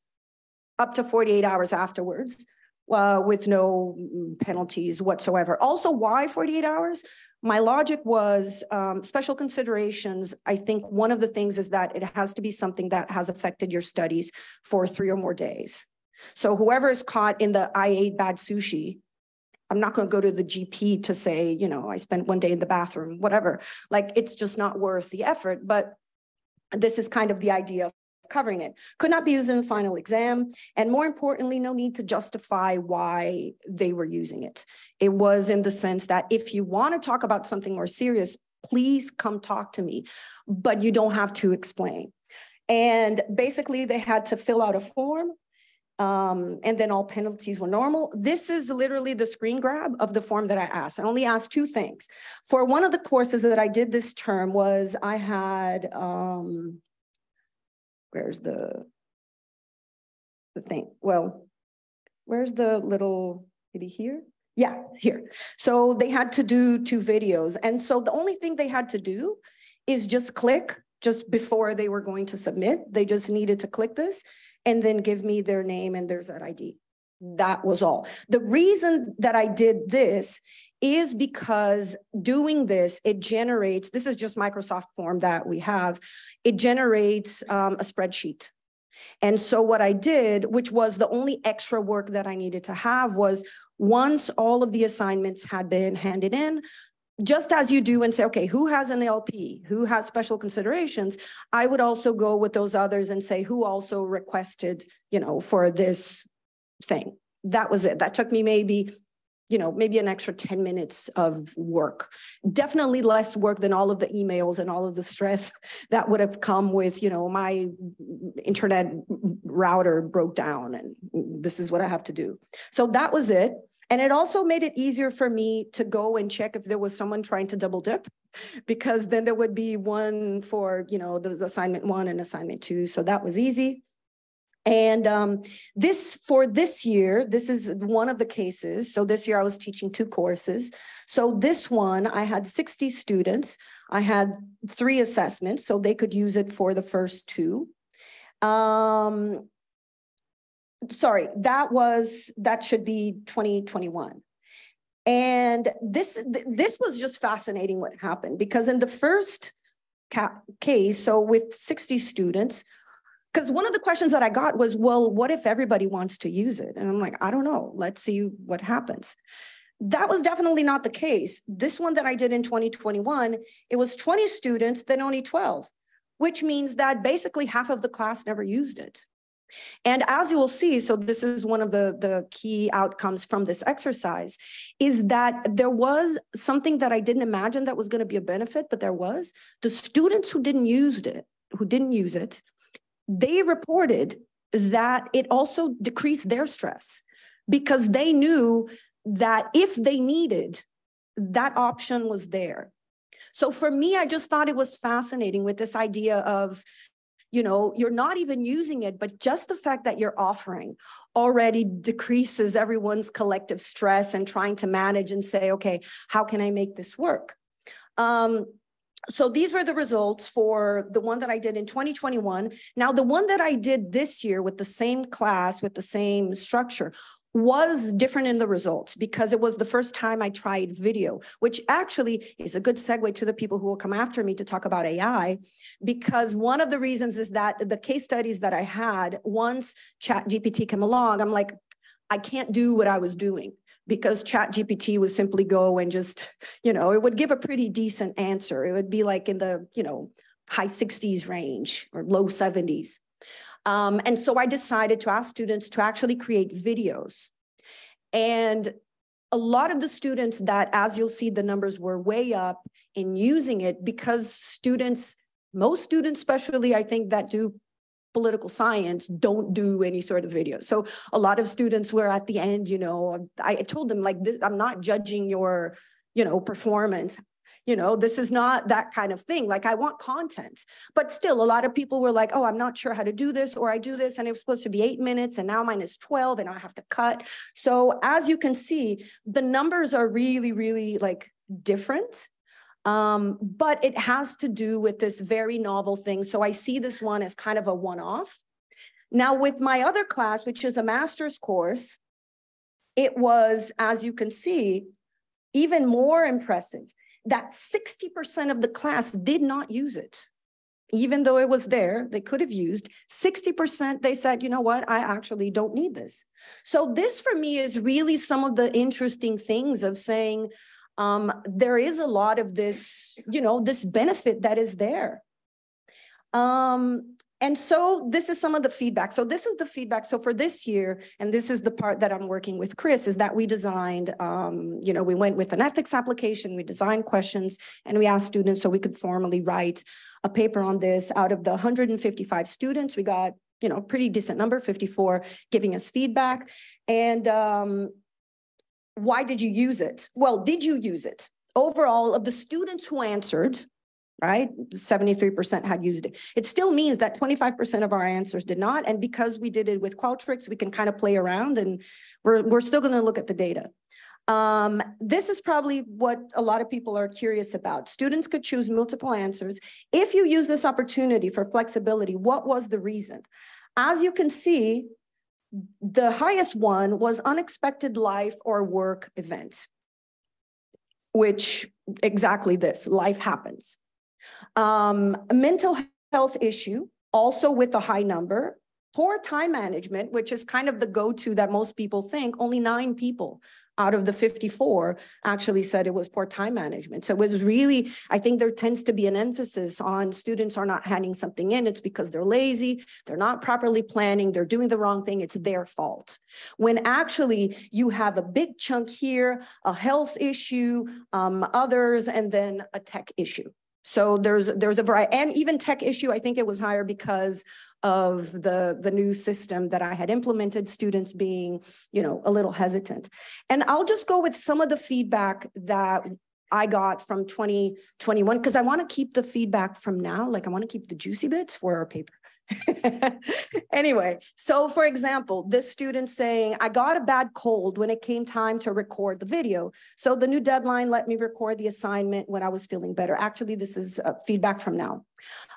up to 48 hours afterwards uh, with no penalties whatsoever. Also, why 48 hours? My logic was um, special considerations. I think one of the things is that it has to be something that has affected your studies for three or more days. So whoever is caught in the I ate bad sushi, I'm not going to go to the GP to say, you know, I spent one day in the bathroom, whatever. Like it's just not worth the effort. But this is kind of the idea of covering it. Could not be used in the final exam. And more importantly, no need to justify why they were using it. It was in the sense that if you want to talk about something more serious, please come talk to me, but you don't have to explain. And basically, they had to fill out a form um, and then all penalties were normal. This is literally the screen grab of the form that I asked. I only asked two things. For one of the courses that I did this term was I had, um, where's the, the thing? Well, where's the little, maybe here? Yeah, here. So they had to do two videos. And so the only thing they had to do is just click just before they were going to submit. They just needed to click this and then give me their name and their ZID. That was all. The reason that I did this is because doing this, it generates, this is just Microsoft form that we have, it generates um, a spreadsheet. And so what I did, which was the only extra work that I needed to have was once all of the assignments had been handed in, just as you do and say, okay, who has an ELP, who has special considerations, I would also go with those others and say, who also requested, you know, for this thing. That was it. That took me maybe, you know, maybe an extra 10 minutes of work. Definitely less work than all of the emails and all of the stress [laughs] that would have come with, you know, my internet router broke down and this is what I have to do. So that was it. And it also made it easier for me to go and check if there was someone trying to double dip, because then there would be one for, you know, the assignment one and assignment two. So that was easy. And um, this for this year, this is one of the cases. So this year I was teaching two courses. So this one, I had 60 students. I had three assessments, so they could use it for the first two. Um, sorry, that was, that should be 2021. And this, this was just fascinating what happened because in the first case, so with 60 students, because one of the questions that I got was, well, what if everybody wants to use it? And I'm like, I don't know. Let's see what happens. That was definitely not the case. This one that I did in 2021, it was 20 students, then only 12, which means that basically half of the class never used it. And as you will see, so this is one of the, the key outcomes from this exercise, is that there was something that I didn't imagine that was going to be a benefit, but there was. The students who didn't use it, who didn't use it, they reported that it also decreased their stress because they knew that if they needed, that option was there. So for me, I just thought it was fascinating with this idea of you know, you're not even using it, but just the fact that you're offering already decreases everyone's collective stress and trying to manage and say, okay, how can I make this work? Um, so these were the results for the one that I did in 2021. Now, the one that I did this year with the same class, with the same structure, was different in the results because it was the first time I tried video, which actually is a good segue to the people who will come after me to talk about AI. Because one of the reasons is that the case studies that I had, once Chat GPT came along, I'm like, I can't do what I was doing because chat gpt would simply go and just you know it would give a pretty decent answer it would be like in the you know high 60s range or low 70s um, and so i decided to ask students to actually create videos and a lot of the students that as you'll see the numbers were way up in using it because students most students especially i think that do political science don't do any sort of video. So a lot of students were at the end, you know, I told them like this, I'm not judging your, you know, performance. You know, this is not that kind of thing. Like I want content, but still a lot of people were like, oh, I'm not sure how to do this, or I do this and it was supposed to be eight minutes and now mine is 12 and I have to cut. So as you can see, the numbers are really, really like different. Um, but it has to do with this very novel thing. So I see this one as kind of a one-off. Now with my other class, which is a master's course, it was, as you can see, even more impressive that 60% of the class did not use it. Even though it was there, they could have used 60%. They said, you know what, I actually don't need this. So this for me is really some of the interesting things of saying, um, there is a lot of this, you know, this benefit that is there. Um, and so this is some of the feedback. So this is the feedback. So for this year, and this is the part that I'm working with Chris, is that we designed, um, you know, we went with an ethics application, we designed questions, and we asked students so we could formally write a paper on this. Out of the 155 students, we got, you know, pretty decent number, 54, giving us feedback. And um, why did you use it? Well, did you use it? Overall, of the students who answered, right, 73% had used it. It still means that 25% of our answers did not. And because we did it with Qualtrics, we can kind of play around and we're, we're still going to look at the data. Um, this is probably what a lot of people are curious about. Students could choose multiple answers. If you use this opportunity for flexibility, what was the reason? As you can see, the highest one was unexpected life or work event, which exactly this, life happens. Um, mental health issue, also with a high number, poor time management, which is kind of the go-to that most people think, only nine people out of the 54 actually said it was poor time management. So it was really, I think there tends to be an emphasis on students are not handing something in. It's because they're lazy, they're not properly planning, they're doing the wrong thing, it's their fault. When actually you have a big chunk here, a health issue, um, others, and then a tech issue. So there's there's a variety, and even tech issue, I think it was higher because of the, the new system that I had implemented, students being, you know, a little hesitant. And I'll just go with some of the feedback that I got from 2021, because I want to keep the feedback from now, like I want to keep the juicy bits for our paper. [laughs] anyway, so for example, this student saying, I got a bad cold when it came time to record the video. So the new deadline let me record the assignment when I was feeling better. Actually, this is uh, feedback from now.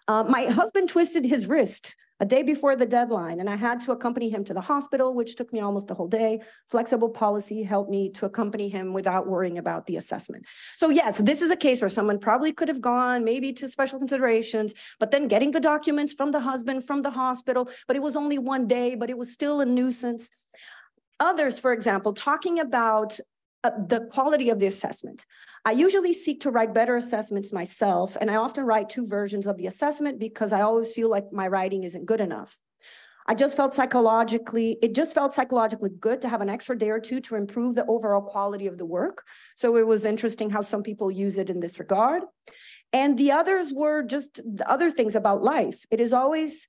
Uh, my husband twisted his wrist a day before the deadline, and I had to accompany him to the hospital, which took me almost a whole day. Flexible policy helped me to accompany him without worrying about the assessment. So yes, this is a case where someone probably could have gone maybe to special considerations, but then getting the documents from the husband, from the hospital, but it was only one day, but it was still a nuisance. Others, for example, talking about uh, the quality of the assessment. I usually seek to write better assessments myself, and I often write two versions of the assessment because I always feel like my writing isn't good enough. I just felt psychologically, it just felt psychologically good to have an extra day or two to improve the overall quality of the work. So it was interesting how some people use it in this regard. And the others were just the other things about life. It is always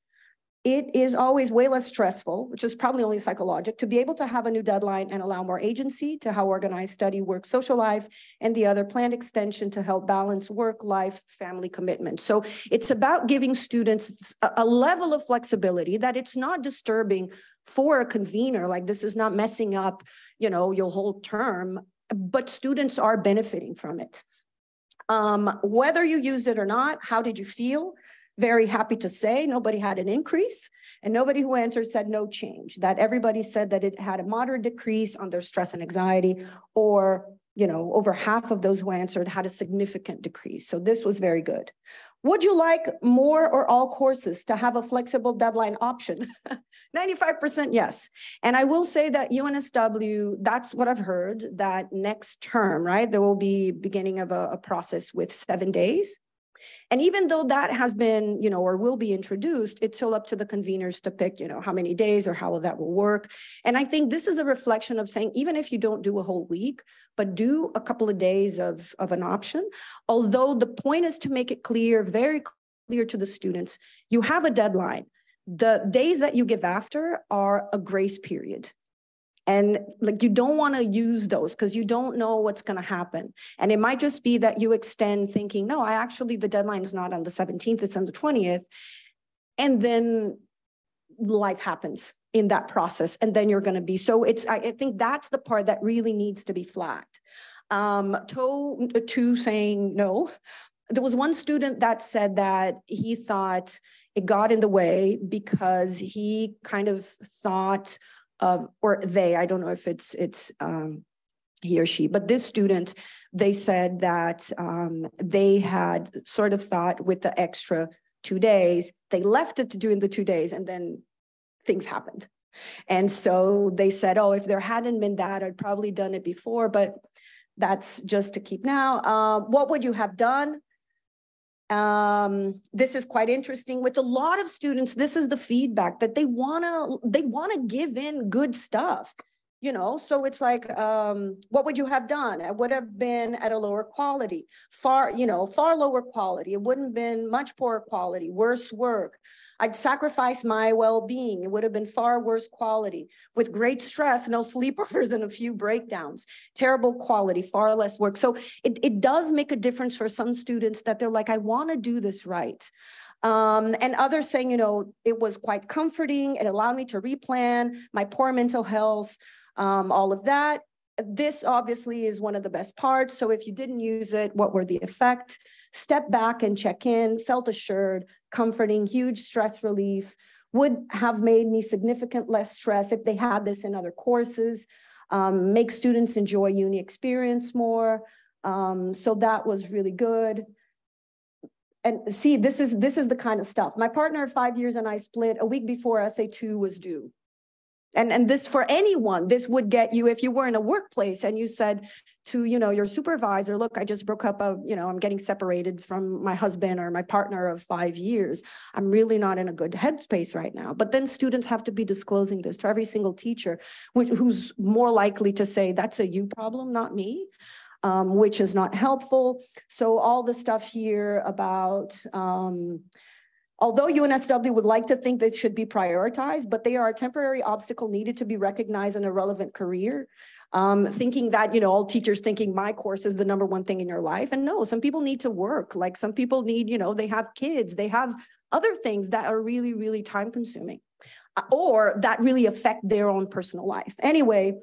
it is always way less stressful, which is probably only psychologic, to be able to have a new deadline and allow more agency to how organized study, work, social life, and the other planned extension to help balance work, life, family commitment. So it's about giving students a, level of flexibility that it's not disturbing for a convener, like this is not messing up, you know, your whole term, but students are benefiting from it. Um, whether you used it or not, how did you feel? Very happy to say nobody had an increase and nobody who answered said no change that everybody said that it had a moderate decrease on their stress and anxiety or you know over half of those who answered had a significant decrease so this was very good Would you like more or all courses to have a flexible deadline option? [laughs] 95% yes. And I will say that UNSW, that's what I've heard, that next term, right, there will be beginning of a, a process with seven days. And even though that has been, you know, or will be introduced, it's still up to the conveners to pick, you know, how many days or how that will work. And I think this is a reflection of saying, even if you don't do a whole week, but do a couple of days of, of an option, although the point is to make it clear, very clear to the students, you have a deadline. The days that you give after are a grace period. And like you don't want to use those because you don't know what's going to happen. And it might just be that you extend thinking, no, I actually, the deadline is not on the 17th, it's on the 20th. And then life happens in that process. And then you're going to be, so it's, I, I, think that's the part that really needs to be flagged. Um, to, to saying no, there was one student that said that he thought it got in the way because he kind of thought of, or they, I don't know if it's, it's um, he or she, but this student, they said that um, they had sort of thought with the extra two days, they left it to doing the two days and then things happened. And so they said, oh, if there hadn't been that, I'd probably done it before, but that's just to keep now. Uh, what would you have done? Um, this is quite interesting. With a lot of students this is the feedback that they want to they want to give in good stuff you know? So it's like um, what would you have done? It would have been at a lower quality far you know far lower quality. It wouldn't have been much poorer quality worse work I'd sacrifice my well-being. It would have been far worse quality with great stress, no [laughs] sleepovers and a few breakdowns, terrible quality, far less work. So it, it does make a difference for some students that they're like, I want to do this right. Um, and others saying, you know, it was quite comforting. It allowed me to replan my poor mental health, um, all of that. This obviously is one of the best parts. So if you didn't use it, what were the effect? Step back and check in, felt assured, comforting, huge stress relief, would have made me significant less stress if they had this in other courses, um, make students enjoy uni experience more. Um, so that was really good. And see, this is this is the kind of stuff. My partner five years and I split a week before SA2 was due. And, and this for anyone, this would get you if you were in a workplace and you said to, you know, your supervisor, look, I just broke up, a, you know, I'm getting separated from my husband or my partner of five years. I'm really not in a good headspace right now. But then students have to be disclosing this to every single teacher, which, who's more likely to say, that's a you problem, not me. Um, which is not helpful. So all the stuff here about um, Although UNSW would like to think they should be prioritized, but they are a temporary obstacle needed to be recognized in a relevant career. Um, thinking that, you know, all teachers thinking my course is the number one thing in your life. And no, some people need to work. Like some people need, you know, they have kids, they have other things that are really, really time consuming uh, or that really affect their own personal life. Anyway,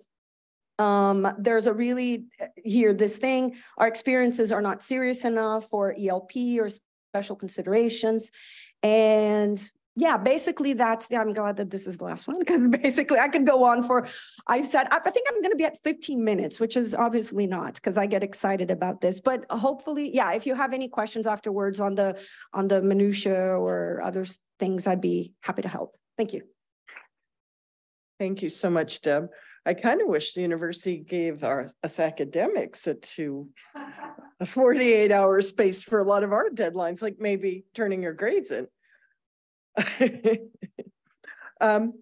um, there's a really uh, here this thing our experiences are not serious enough for elp or special considerations and yeah, basically that's the, I'm glad that this is the last one because [laughs] basically I could go on for, I said, I, I think I'm going to be at 15 minutes, which is obviously not because I get excited about this, but hopefully, yeah, if you have any questions afterwards on the, on the minutia or other things, I'd be happy to help. Thank you. Thank you so much, Deb. I kind of wish the university gave our us academics a two, a 48 hour space for a lot of our deadlines, like maybe turning your grades in. [laughs] um,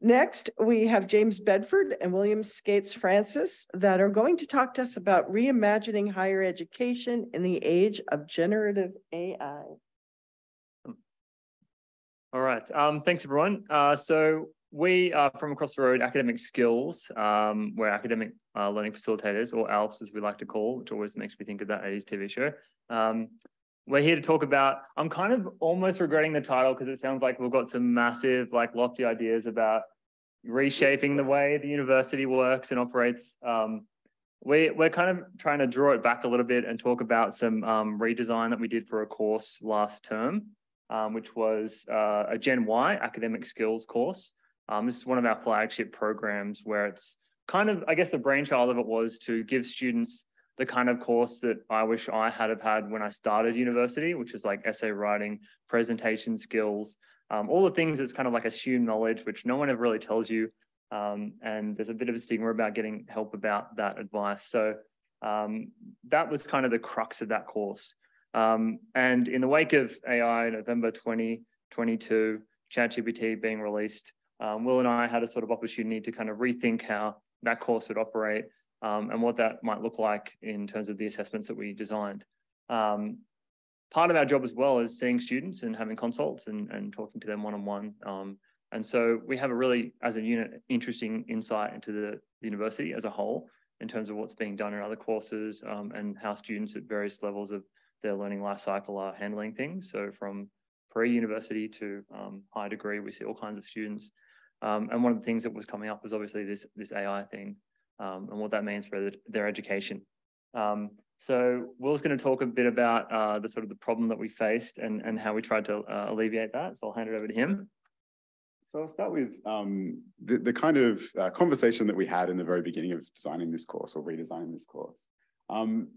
next, we have James Bedford and William Skates Francis that are going to talk to us about reimagining higher education in the age of generative AI. All right, um, thanks everyone. Uh, so we are from across the road, Academic Skills. Um, we're academic uh, learning facilitators, or ALFs as we like to call, which always makes me think of that 80s TV show. Um, we're here to talk about, I'm kind of almost regretting the title because it sounds like we've got some massive, like lofty ideas about reshaping the way the university works and operates. Um, we, we're kind of trying to draw it back a little bit and talk about some um, redesign that we did for a course last term, um, which was uh, a Gen Y academic skills course. Um, this is one of our flagship programs where it's kind of, I guess the brainchild of it was to give students the kind of course that I wish I had have had when I started university, which is like essay writing, presentation skills, um, all the things that's kind of like assumed knowledge, which no one ever really tells you. Um, and there's a bit of a stigma about getting help about that advice. So um, that was kind of the crux of that course. Um, and in the wake of AI, November 2022, ChatGPT being released, um, Will and I had a sort of opportunity to kind of rethink how that course would operate um, and what that might look like in terms of the assessments that we designed. Um, part of our job as well is seeing students and having consults and, and talking to them one-on-one. Um, and so we have a really, as a unit, interesting insight into the, the university as a whole in terms of what's being done in other courses um, and how students at various levels of their learning life cycle are handling things. So from pre-university to um, high degree, we see all kinds of students. Um, and one of the things that was coming up was obviously this, this AI thing um, and what that means for the, their education. Um, so Will's going to talk a bit about uh, the sort of the problem that we faced and, and how we tried to uh, alleviate that. So I'll hand it over to him. So I'll start with um, the, the kind of uh, conversation that we had in the very beginning of designing this course or redesigning this course. Um,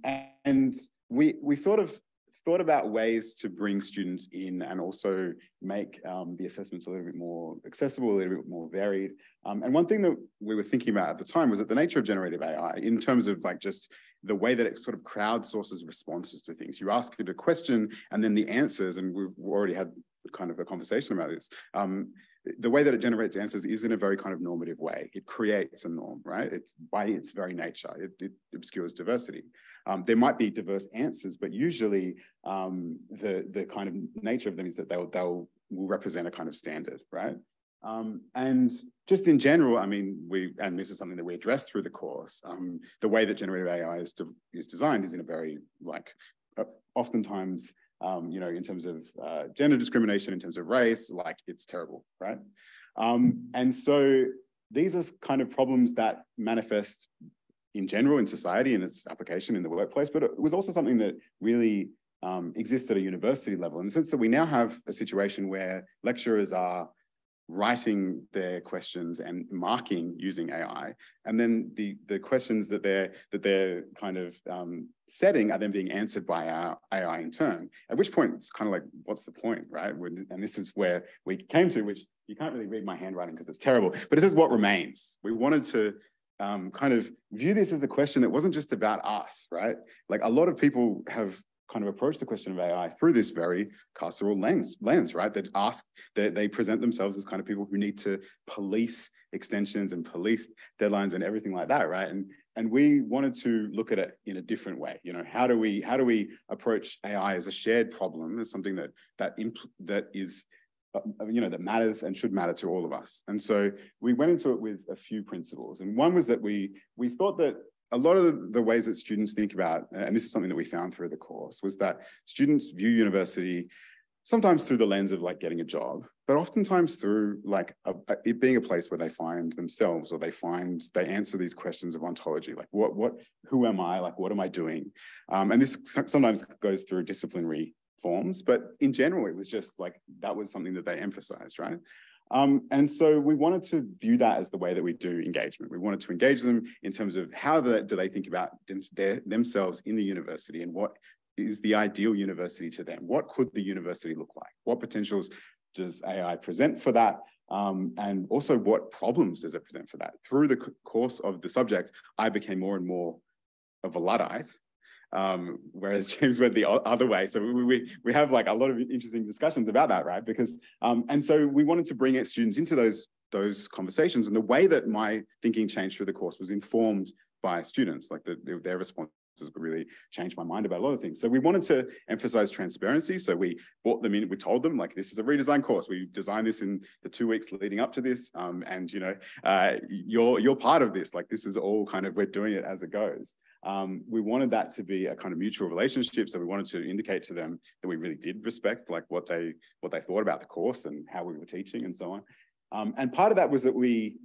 and we, we sort of thought about ways to bring students in and also make um, the assessments a little bit more accessible, a little bit more varied. Um, and one thing that we were thinking about at the time was that the nature of generative AI, in terms of like just the way that it sort of crowdsources responses to things. You ask it a question and then the answers, and we've already had kind of a conversation about this. Um, the way that it generates answers is in a very kind of normative way. It creates a norm, right? It's by its very nature, it, it obscures diversity. Um, there might be diverse answers, but usually um, the, the kind of nature of them is that they'll, they'll will represent a kind of standard, right? Um, and just in general, I mean, we, and this is something that we address through the course, um, the way that generative AI is, de is designed is in a very, like, uh, oftentimes, um, you know, in terms of uh, gender discrimination, in terms of race, like, it's terrible, right? Um, and so these are kind of problems that manifest in general in society and its application in the workplace, but it was also something that really um, exists at a university level in the sense that we now have a situation where lecturers are writing their questions and marking using AI, and then the the questions that they're that they're kind of um, setting are then being answered by our AI in turn. At which point it's kind of like, what's the point, right? And this is where we came to, which you can't really read my handwriting because it's terrible, but this is what remains. We wanted to um, kind of view this as a question that wasn't just about us, right? Like a lot of people have kind of approach the question of AI through this very carceral lens, lens right? That ask, that they present themselves as kind of people who need to police extensions and police deadlines and everything like that, right? And and we wanted to look at it in a different way. You know, how do we how do we approach AI as a shared problem, as something that that that is uh, you know, that matters and should matter to all of us. And so we went into it with a few principles. And one was that we we thought that a lot of the ways that students think about, and this is something that we found through the course, was that students view university sometimes through the lens of like getting a job, but oftentimes through like a, a, it being a place where they find themselves or they find they answer these questions of ontology, like what what who am I, like what am I doing, um, and this sometimes goes through disciplinary forms, but in general, it was just like that was something that they emphasized, right? Um, and so we wanted to view that as the way that we do engagement. We wanted to engage them in terms of how the, do they think about them, their, themselves in the university and what is the ideal university to them? What could the university look like? What potentials does AI present for that? Um, and also what problems does it present for that? Through the course of the subject, I became more and more of a Luddite um, whereas [laughs] James went the other way. So we, we, we have like a lot of interesting discussions about that, right? Because, um, and so we wanted to bring it students into those, those conversations. And the way that my thinking changed through the course was informed by students, like the, their response really changed my mind about a lot of things. So we wanted to emphasize transparency. So we brought them in, we told them like, this is a redesign course. We designed this in the two weeks leading up to this. Um, and you know, uh, you're, you're part of this. Like this is all kind of, we're doing it as it goes. Um, we wanted that to be a kind of mutual relationship. So we wanted to indicate to them that we really did respect like what they what they thought about the course and how we were teaching and so on. Um, and part of that was that we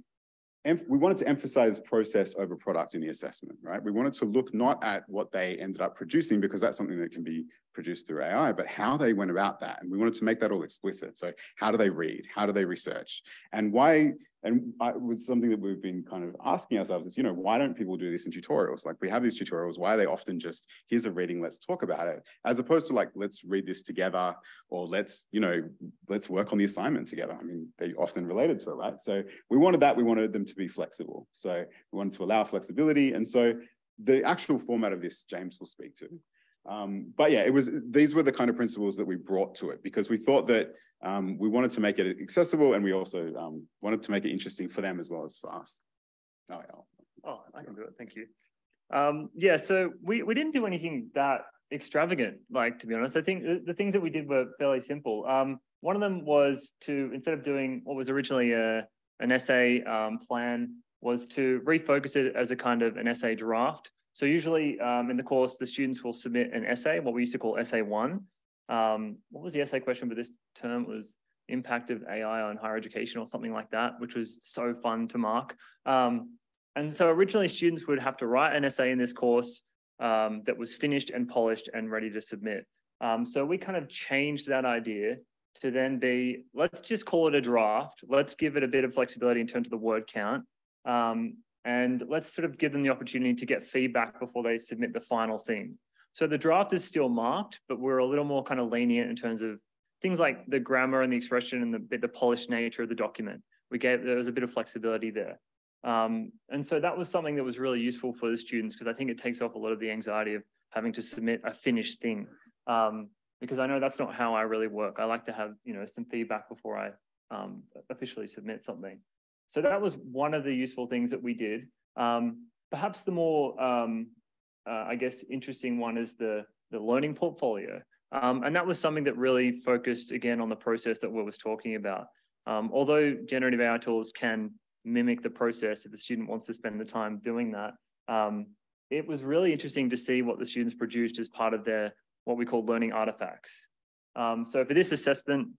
we wanted to emphasize process over product in the assessment, right? We wanted to look not at what they ended up producing because that's something that can be produced through AI, but how they went about that. And we wanted to make that all explicit. So how do they read? How do they research? And why, and it was something that we've been kind of asking ourselves is, you know, why don't people do this in tutorials? Like we have these tutorials, why are they often just, here's a reading, let's talk about it, as opposed to like, let's read this together, or let's, you know, let's work on the assignment together. I mean, they often related to it, right? So we wanted that, we wanted them to be flexible. So we wanted to allow flexibility. And so the actual format of this, James will speak to. Um, but yeah, it was these were the kind of principles that we brought to it because we thought that um, we wanted to make it accessible and we also um, wanted to make it interesting for them as well as for us. Oh, yeah. oh I can do it. Thank you. Um, yeah, so we, we didn't do anything that extravagant, like to be honest. I think the, the things that we did were fairly simple. Um, one of them was to instead of doing what was originally a an essay um, plan, was to refocus it as a kind of an essay draft. So usually um, in the course, the students will submit an essay, what we used to call essay one. Um, what was the essay question for this term? It was impact of AI on higher education or something like that, which was so fun to mark. Um, and so originally students would have to write an essay in this course um, that was finished and polished and ready to submit. Um, so we kind of changed that idea to then be, let's just call it a draft. Let's give it a bit of flexibility in terms of the word count. Um, and let's sort of give them the opportunity to get feedback before they submit the final thing. So the draft is still marked, but we're a little more kind of lenient in terms of things like the grammar and the expression and the, the polished nature of the document. We gave, there was a bit of flexibility there. Um, and so that was something that was really useful for the students because I think it takes off a lot of the anxiety of having to submit a finished thing. Um, because I know that's not how I really work. I like to have, you know, some feedback before I um, officially submit something. So that was one of the useful things that we did. Um, perhaps the more, um, uh, I guess, interesting one is the, the learning portfolio. Um, and that was something that really focused again on the process that we was talking about. Um, although generative AI tools can mimic the process if the student wants to spend the time doing that, um, it was really interesting to see what the students produced as part of their what we call learning artifacts. Um, so for this assessment,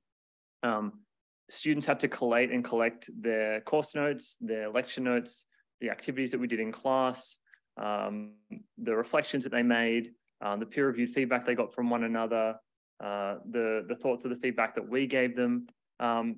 students had to collate and collect their course notes, their lecture notes, the activities that we did in class, um, the reflections that they made, um, the peer-reviewed feedback they got from one another, uh, the, the thoughts of the feedback that we gave them. Um,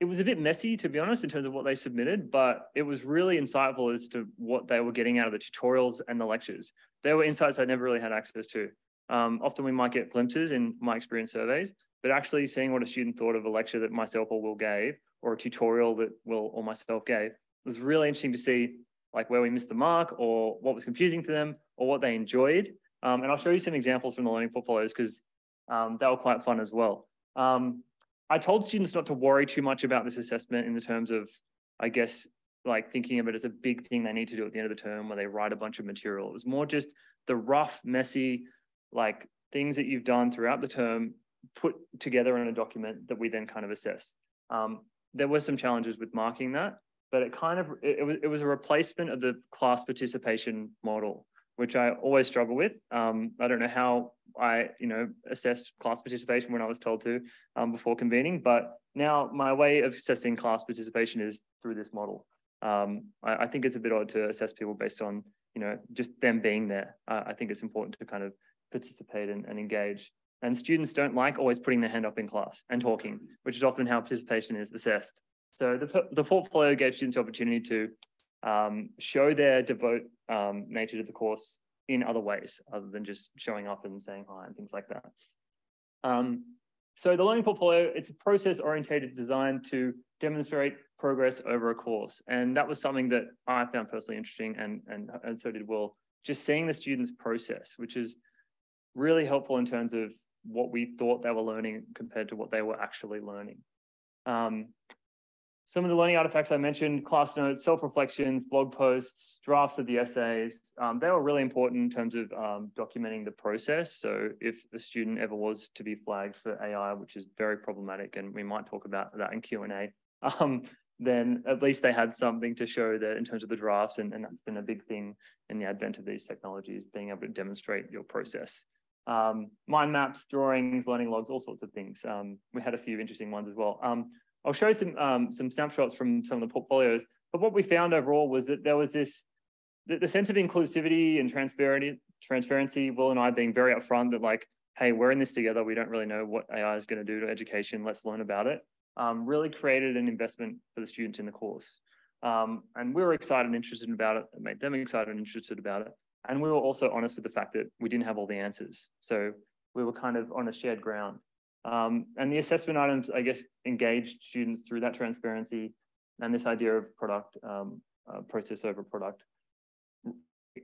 it was a bit messy, to be honest, in terms of what they submitted, but it was really insightful as to what they were getting out of the tutorials and the lectures. There were insights I never really had access to. Um, often we might get glimpses in my experience surveys, but actually seeing what a student thought of a lecture that myself or Will gave, or a tutorial that Will or myself gave, was really interesting to see like where we missed the mark or what was confusing to them or what they enjoyed. Um, and I'll show you some examples from the learning portfolios because um, they were quite fun as well. Um, I told students not to worry too much about this assessment in the terms of, I guess, like thinking of it as a big thing they need to do at the end of the term where they write a bunch of material. It was more just the rough, messy, like things that you've done throughout the term put together in a document that we then kind of assess. Um, there were some challenges with marking that, but it kind of it, was it was a replacement of the class participation model, which I always struggle with. Um, I don't know how I you know assess class participation when I was told to um, before convening, but now my way of assessing class participation is through this model. Um, I, I, think it's a bit odd to assess people based on you know just them being there. Uh, I think it's important to kind of participate and, and engage. And students don't like always putting their hand up in class and talking, which is often how participation is assessed. So the, the portfolio gave students the opportunity to um, show their devote um, nature to the course in other ways, other than just showing up and saying hi and things like that. Um, so the learning portfolio, it's a process-orientated design to demonstrate progress over a course. And that was something that I found personally interesting and, and, and so did Will, just seeing the students process, which is really helpful in terms of what we thought they were learning compared to what they were actually learning. Um, some of the learning artifacts I mentioned, class notes, self-reflections, blog posts, drafts of the essays, um, they were really important in terms of um, documenting the process. So if a student ever was to be flagged for AI, which is very problematic, and we might talk about that in Q&A, [laughs] um, then at least they had something to show that in terms of the drafts, and, and that's been a big thing in the advent of these technologies, being able to demonstrate your process um, mind maps, drawings, learning logs, all sorts of things. Um, we had a few interesting ones as well. Um, I'll show some um, some snapshots from some of the portfolios. But what we found overall was that there was this the, the sense of inclusivity and transparency. Transparency. Will and I being very upfront that like hey, we're in this together. We don't really know what AI is going to do to education. Let's learn about it. Um, really created an investment for the students in the course. Um, and we were excited and interested about it. It made them excited and interested about it. And we were also honest with the fact that we didn't have all the answers. So we were kind of on a shared ground. Um, and the assessment items, I guess, engaged students through that transparency and this idea of product, um, uh, process over product,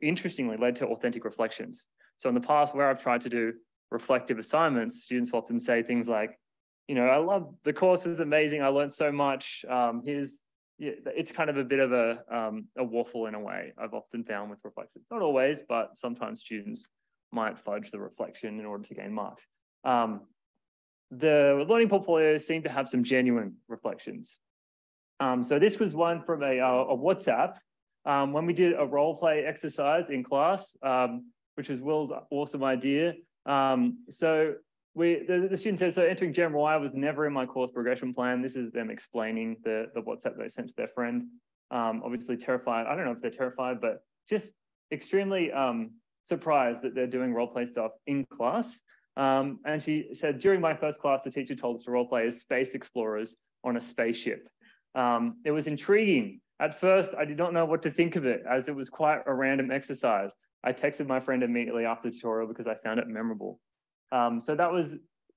interestingly led to authentic reflections. So in the past, where I've tried to do reflective assignments, students often say things like, you know, I love the course was amazing. I learned so much. Um, here's, yeah, it's kind of a bit of a, um, a waffle in a way. I've often found with reflections, not always, but sometimes students might fudge the reflection in order to gain marks. Um, the learning portfolios seem to have some genuine reflections. Um, so this was one from a, a WhatsApp um, when we did a role play exercise in class, um, which was Will's awesome idea. Um, so we, the, the student says, so entering Gen Y was never in my course progression plan. This is them explaining the, the WhatsApp they sent to their friend. Um, obviously terrified. I don't know if they're terrified, but just extremely um, surprised that they're doing role play stuff in class. Um, and she said, during my first class, the teacher told us to role play as space explorers on a spaceship. Um, it was intriguing. At first, I did not know what to think of it as it was quite a random exercise. I texted my friend immediately after the tutorial because I found it memorable. Um, so that was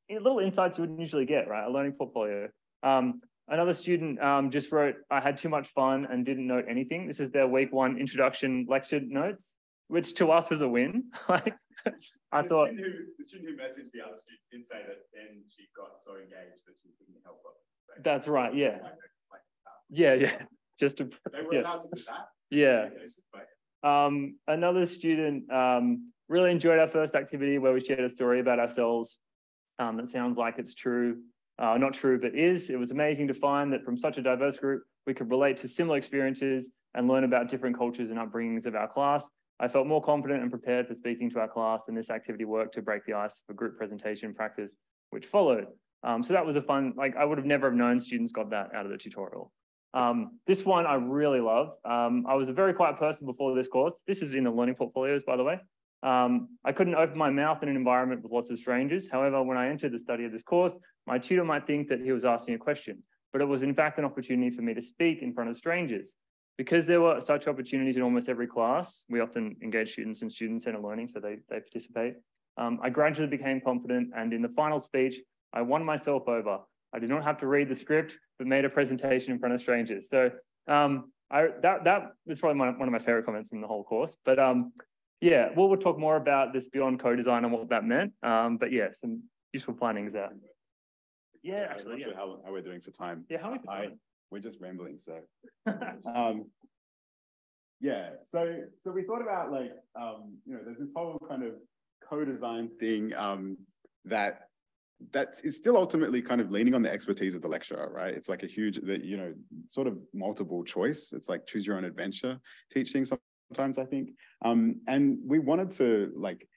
little insights you wouldn't usually get, right? A learning portfolio. Um, another student um, just wrote, I had too much fun and didn't note anything. This is their week one introduction lecture notes, which to us was a win. [laughs] like I the thought. Student who, the student who messaged the other student did say that then she got so engaged that she couldn't help but. That's right, yeah. Like, like, Yeah, yeah. [laughs] Just to they [laughs] were yeah. allowed to do that. Yeah. Okay, it's just like- Um, another student um, really enjoyed our first activity where we shared a story about ourselves um, that sounds like it's true, uh, not true, but is. It was amazing to find that from such a diverse group, we could relate to similar experiences and learn about different cultures and upbringings of our class. I felt more confident and prepared for speaking to our class, and this activity worked to break the ice for group presentation practice, which followed. Um, so that was a fun, like I would have never have known students got that out of the tutorial. Um, this one I really love. Um, I was a very quiet person before this course. This is in the learning portfolios, by the way. Um, I couldn't open my mouth in an environment with lots of strangers. However, when I entered the study of this course, my tutor might think that he was asking a question, but it was in fact an opportunity for me to speak in front of strangers. Because there were such opportunities in almost every class, we often engage students in student-centered learning, so they, they participate. Um, I gradually became confident, and in the final speech, I won myself over. I did not have to read the script, but made a presentation in front of strangers. So um, I, that, that was probably my, one of my favorite comments from the whole course. But um, yeah, we'll, we'll talk more about this beyond co-design and what that meant. Um, but yeah, some useful plannings there. Yeah, I'm actually, not yeah. sure how, how we're doing for time. Yeah, how are we for I, time? we're just rambling, so. [laughs] Um, yeah, so, so we thought about like, um, you know, there's this whole kind of co-design thing, um, that that is still ultimately kind of leaning on the expertise of the lecturer, right? It's like a huge, that you know, sort of multiple choice. It's like choose your own adventure teaching sometimes, I think. Um, and we wanted to like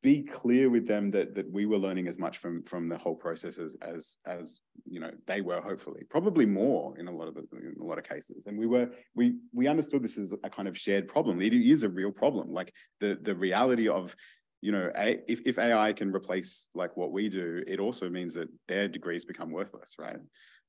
be clear with them that that we were learning as much from from the whole process as as, as you know they were hopefully probably more in a lot of the, in a lot of cases and we were we we understood this is a kind of shared problem it is a real problem like the the reality of you know, a, if, if AI can replace like what we do, it also means that their degrees become worthless, right?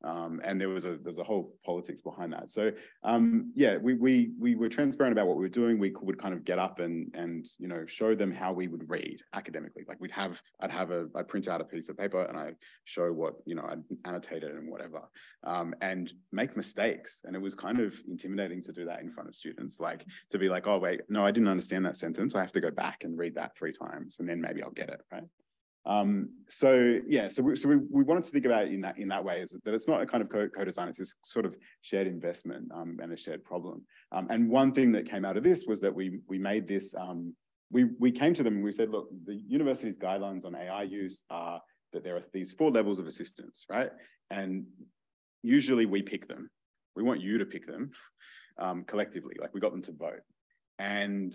Um, and there was a there's a whole politics behind that. So um, yeah, we we we were transparent about what we were doing. We would kind of get up and and you know show them how we would read academically. Like we'd have I'd have a I'd print out a piece of paper and I show what you know I'd annotate it and whatever, um, and make mistakes. And it was kind of intimidating to do that in front of students, like to be like, oh wait, no, I didn't understand that sentence. I have to go back and read that three times, and then maybe I'll get it, right? Um, so yeah, so we, so we, we wanted to think about it in that in that way is that it's not a kind of co- co-design, it's this sort of shared investment um, and a shared problem. Um, and one thing that came out of this was that we we made this. Um, we we came to them and we said, look, the university's guidelines on AI use are that there are these four levels of assistance, right? And usually we pick them. We want you to pick them um, collectively, like we got them to vote. And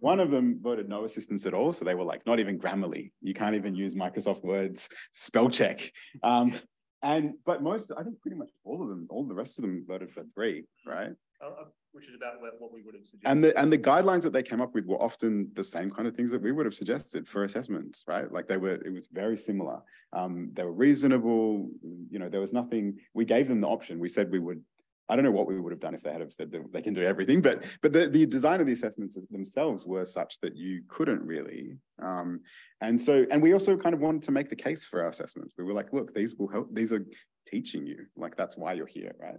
one of them voted no assistance at all. So they were like, not even Grammarly. You can't even use Microsoft Word's spell check. Um, and but most, I think pretty much all of them, all the rest of them voted for three, right? Uh, Which is about what- what we would have suggested. And the and the guidelines that they came up with were often the same kind of things that we would have suggested for assessments, right? Like they were, it was very similar. Um, they were reasonable, you know, there was nothing, we gave them the option. We said we would, I don't know what we would have done if they had have said that they can do everything, but but the, the design of the assessments themselves were such that you couldn't really. Um, and so, and we also kind of wanted to make the case for our assessments. We were like, look, these will help, these are teaching you, like that's why you're here, right?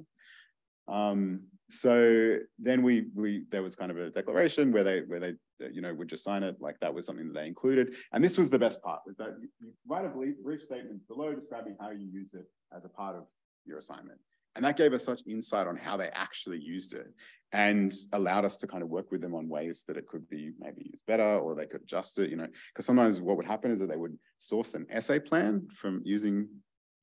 Um, so then we we there was kind of a declaration where they where they you know would just sign it like that was something that they included and this was the best part was that you, write a brief statement below describing how you use it as a part of your assignment and that gave us such insight on how they actually used it and allowed us to kind of work with them on ways that it could be maybe used better or they could adjust it you know because sometimes what would happen is that they would source an essay plan from using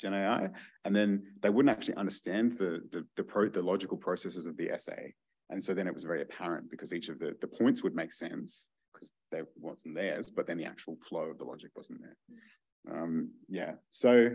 Gen AI, and then they wouldn't actually understand the the the, pro, the logical processes of the essay. And so then it was very apparent because each of the, the points would make sense because they wasn't theirs, but then the actual flow of the logic wasn't there. Um, yeah, so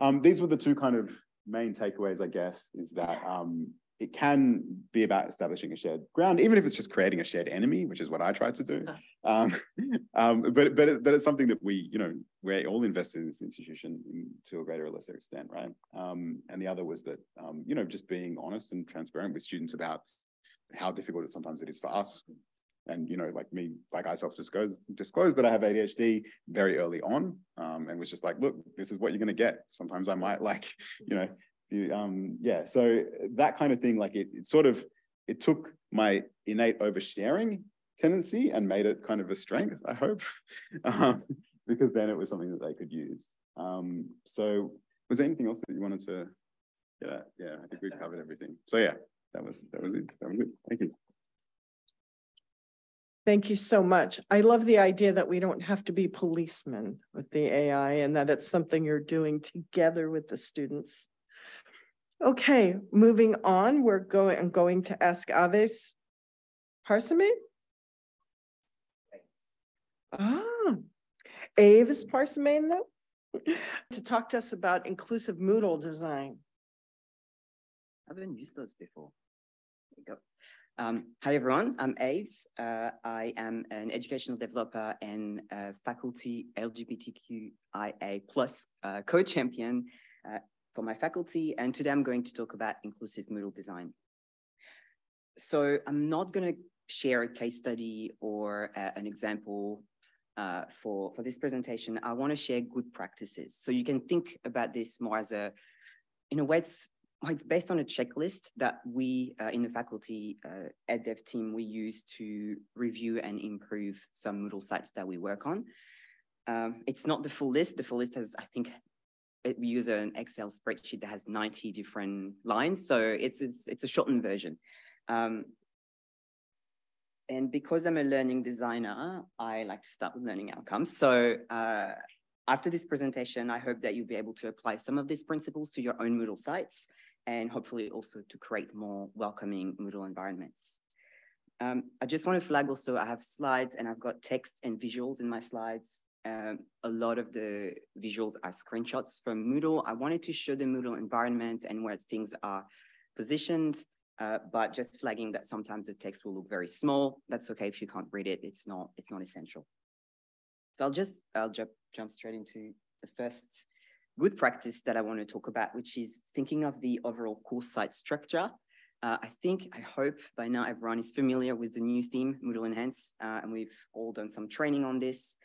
um, these were the two kind of main takeaways, I guess, is that um, it can be about establishing a shared ground, even if it's just creating a shared enemy, which is what I tried to do. Um, [laughs] um, but but it, but it's something that we, you know, we're all invested in this institution in, to a greater or lesser extent, right? Um, and the other was that, um, you know, just being honest and transparent with students about how difficult it sometimes it is for us. And you know, like me, like I self-disclosed disclosed that I have ADHD very early on, um, and was just like, look, this is what you're going to get. Sometimes I might like, you know, you, um, yeah, so that kind of thing, like it, it sort of, it took my innate oversharing tendency and made it kind of a strength, I hope, [laughs] um, because then it was something that they could use. Um, so was there anything else that you wanted to at? Yeah, I think we've covered everything. So yeah, that was, that was it. That was it. Thank you. Thank you so much. I love the idea that we don't have to be policemen with the AI and that it's something you're doing together with the students. Okay, moving on, we're going, I'm going to ask Aves Parsame. Ah, Aves Parsame though, to talk to us about inclusive Moodle design. I haven't used those before. Go. Um, hi everyone, I'm Aves. Uh, I am an educational developer and faculty LGBTQIA plus uh, co-champion uh, for my faculty. And today I'm going to talk about inclusive Moodle design. So I'm not going to share a case study or uh, an example uh, for, for this presentation. I want to share good practices. So you can think about this more as a, in a way, it's, it's based on a checklist that we uh, in the faculty uh, ed dev team, we use to review and improve some Moodle sites that we work on. Um, it's not the full list. The full list has, I think, it, we use an Excel spreadsheet that has 90 different lines. So it's, it's, it's a shortened version. Um, and because I'm a learning designer, I like to start with learning outcomes. So uh, after this presentation, I hope that you'll be able to apply some of these principles to your own Moodle sites and hopefully also to create more welcoming Moodle environments. Um, I just want to flag also, I have slides and I've got text and visuals in my slides. Um, a lot of the visuals are screenshots from Moodle. I wanted to show the Moodle environment and where things are positioned, uh, but just flagging that sometimes the text will look very small. That's okay if you can't read it. It's not, it's not essential. So I'll just, I'll jump, jump straight into the first good practice that I want to talk about, which is thinking of the overall course site structure. Uh, I think, I hope by now everyone is familiar with the new theme, Moodle Enhance, uh, and we've all done some training on this.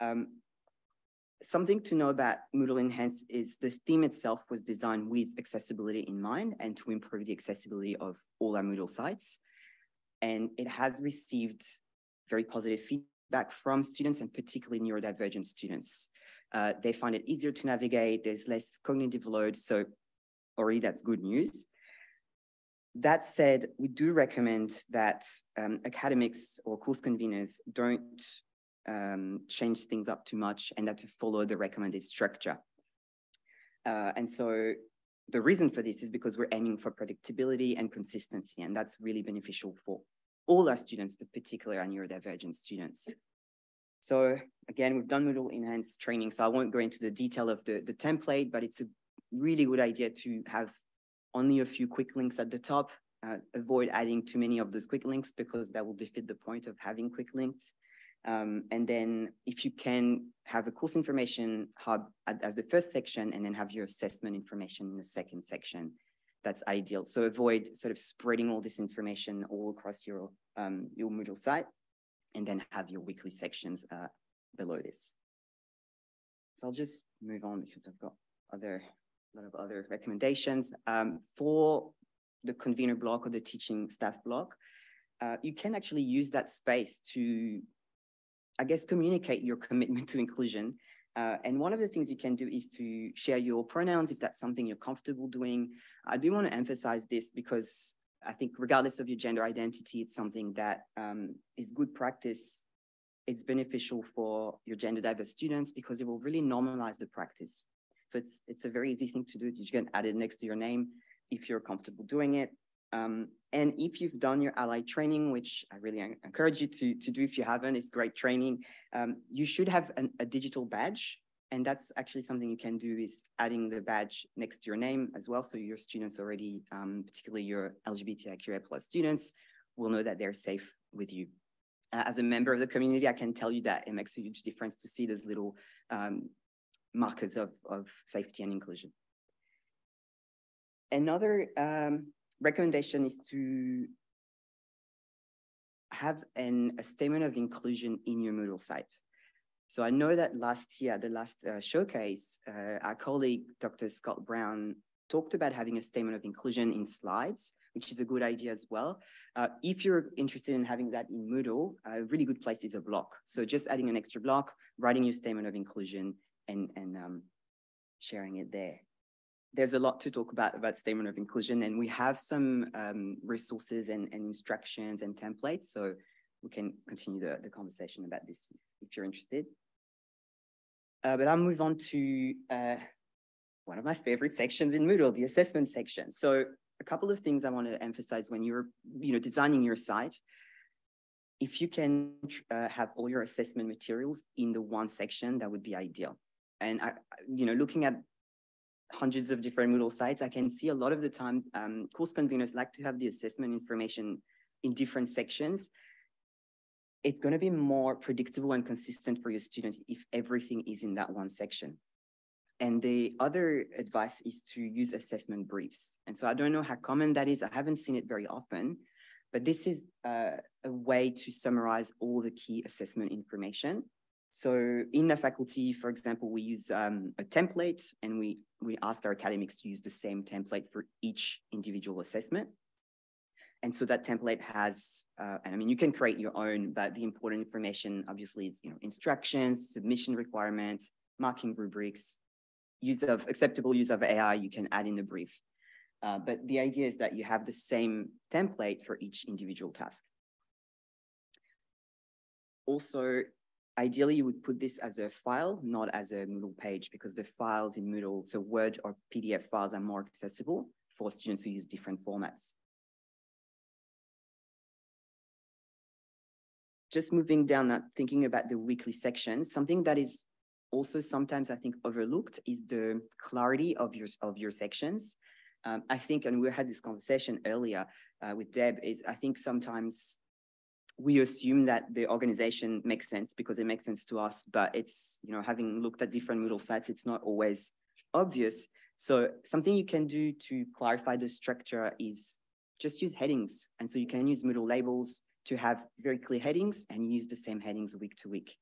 Um, something to know about Moodle Enhance is the theme itself was designed with accessibility in mind and to improve the accessibility of all our Moodle sites. And it has received very positive feedback from students and particularly neurodivergent students. Uh, they find it easier to navigate, there's less cognitive load, so already that's good news. That said, we do recommend that um, academics or course conveners don't um, change things up too much and that to follow the recommended structure. Uh, and so the reason for this is because we're aiming for predictability and consistency, and that's really beneficial for all our students, but particularly our neurodivergent students. So again, we've done Moodle enhanced training, so I won't go into the detail of the, the template, but it's a really good idea to have only a few quick links at the top. Uh, avoid adding too many of those quick links because that will defeat the point of having quick links. Um, and then if you can have a course information hub as the first section and then have your assessment information in the second section, that's ideal. So avoid sort of spreading all this information all across your, um, your Moodle site and then have your weekly sections uh, below this. So I'll just move on because I've got other, a lot of other recommendations. Um, for the convener block or the teaching staff block, uh, you can actually use that space to, I guess, communicate your [laughs] commitment to inclusion. Uh, and one of the things you can do is to share your pronouns if that's something you're comfortable doing. I do want to emphasize this because I think regardless of your gender identity, it's something that um, is good practice. It's beneficial for your gender diverse students because it will really normalize the practice. So it's, it's a very easy thing to do. You can add it next to your name if you're comfortable doing it. Um, and if you've done your ally training, which I really encourage you to, to do if you haven't, it's great training, um, you should have an, a digital badge. And that's actually something you can do is adding the badge next to your name as well. So your students already, um, particularly your LGBTIQA plus students, will know that they're safe with you. Uh, as a member of the community, I can tell you that it makes a huge difference to see those little um, markers of, of safety and inclusion. Another um, recommendation is to have an, a statement of inclusion in your Moodle site. So I know that last year, the last uh, showcase, uh, our colleague, Dr. Scott Brown, talked about having a statement of inclusion in slides, which is a good idea as well. Uh, if you're interested in having that in Moodle, a really good place is a block. So just adding an extra block, writing your statement of inclusion and, and um, sharing it there there's a lot to talk about about statement of inclusion and we have some um, resources and, and, instructions and templates so we can continue the, the conversation about this if you're interested. Uh, but i'll move on to uh, one of my favorite sections in moodle the assessment section. So a couple of things i want to emphasize when you're you know designing your site. If you can uh, have all your assessment materials in the one section that would be ideal. And I, you know looking at hundreds of different Moodle sites, I can see a lot of the time um, course conveners like to have the assessment information in different sections. It's going to be more predictable and consistent for your students if everything is in that one section. And the other advice is to use assessment briefs. And so I don't know how common that is. I haven't seen it very often, but this is uh, a way to summarize all the key assessment information so in the faculty, for example, we use um, a template and we, we ask our academics to use the same template for each individual assessment. And so that template has, uh, and I mean, you can create your own, but the important information obviously is, you know, instructions, submission requirements, marking rubrics, use of acceptable use of AI, you can add in a brief. Uh, but the idea is that you have the same template for each individual task. Also, Ideally, you would put this as a file, not as a Moodle page, because the files in Moodle, so Word or PDF files are more accessible for students who use different formats. Just moving down that, thinking about the weekly sections, something that is also sometimes I think overlooked is the clarity of your, of your sections. Um, I think, and we had this conversation earlier uh, with Deb, is I think sometimes we assume that the organization makes sense because it makes sense to us, but it's, you know, having looked at different Moodle sites, it's not always obvious. So something you can do to clarify the structure is just use headings. And so you can use Moodle labels to have very clear headings and use the same headings week to week.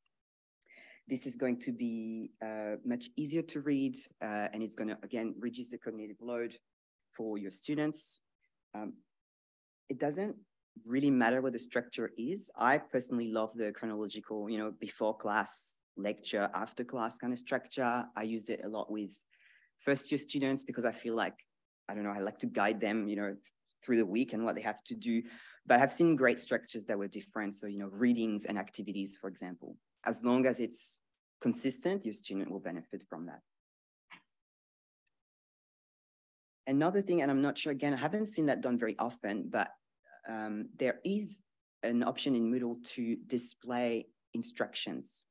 This is going to be uh, much easier to read uh, and it's going to, again, reduce the cognitive load for your students. Um, it doesn't really matter what the structure is. I personally love the chronological, you know, before class, lecture, after class kind of structure. I used it a lot with first year students because I feel like, I don't know, I like to guide them, you know, through the week and what they have to do. But I've seen great structures that were different. So, you know, readings and activities, for example, as long as it's consistent, your student will benefit from that. Another thing, and I'm not sure, again, I haven't seen that done very often, but um, there is an option in Moodle to display instructions.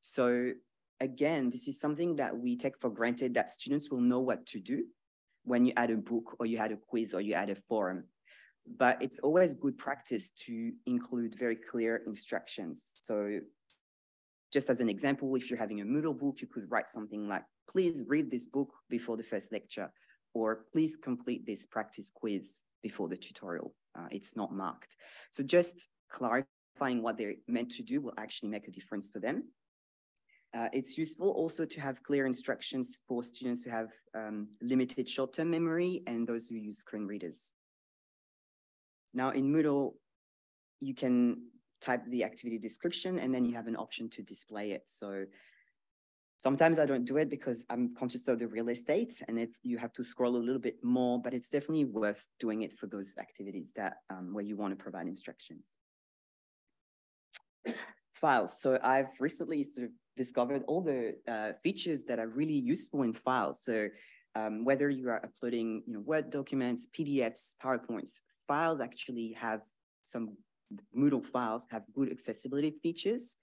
So again, this is something that we take for granted that students will know what to do when you add a book or you add a quiz or you add a forum. But it's always good practice to include very clear instructions. So just as an example, if you're having a Moodle book, you could write something like, please read this book before the first lecture, or please complete this practice quiz before the tutorial. Uh, it's not marked. So just clarifying what they're meant to do will actually make a difference for them. Uh, it's useful also to have clear instructions for students who have um, limited short-term memory and those who use screen readers. Now in Moodle, you can type the activity description and then you have an option to display it. So sometimes I don't do it because I'm conscious of the real estate and it's you have to scroll a little bit more, but it's definitely worth doing it for those activities that um, where you want to provide instructions. Files. So I've recently sort of discovered all the uh, features that are really useful in files. So um, whether you are uploading you know, Word documents, PDFs, PowerPoints, files actually have some Moodle files have good accessibility features.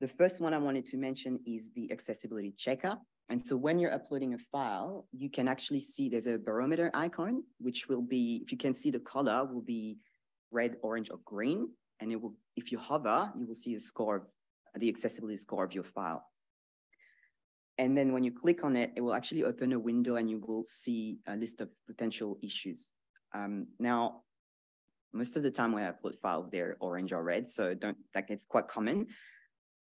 The first one I wanted to mention is the accessibility checker. And so when you're uploading a file, you can actually see there's a barometer icon, which will be, if you can see the color, will be red, orange, or green. And it will, if you hover, you will see a score, the accessibility score of your file. And then when you click on it, it will actually open a window and you will see a list of potential issues. Um, now, most of the time when I upload files, they're orange or red, so don't like it's quite common.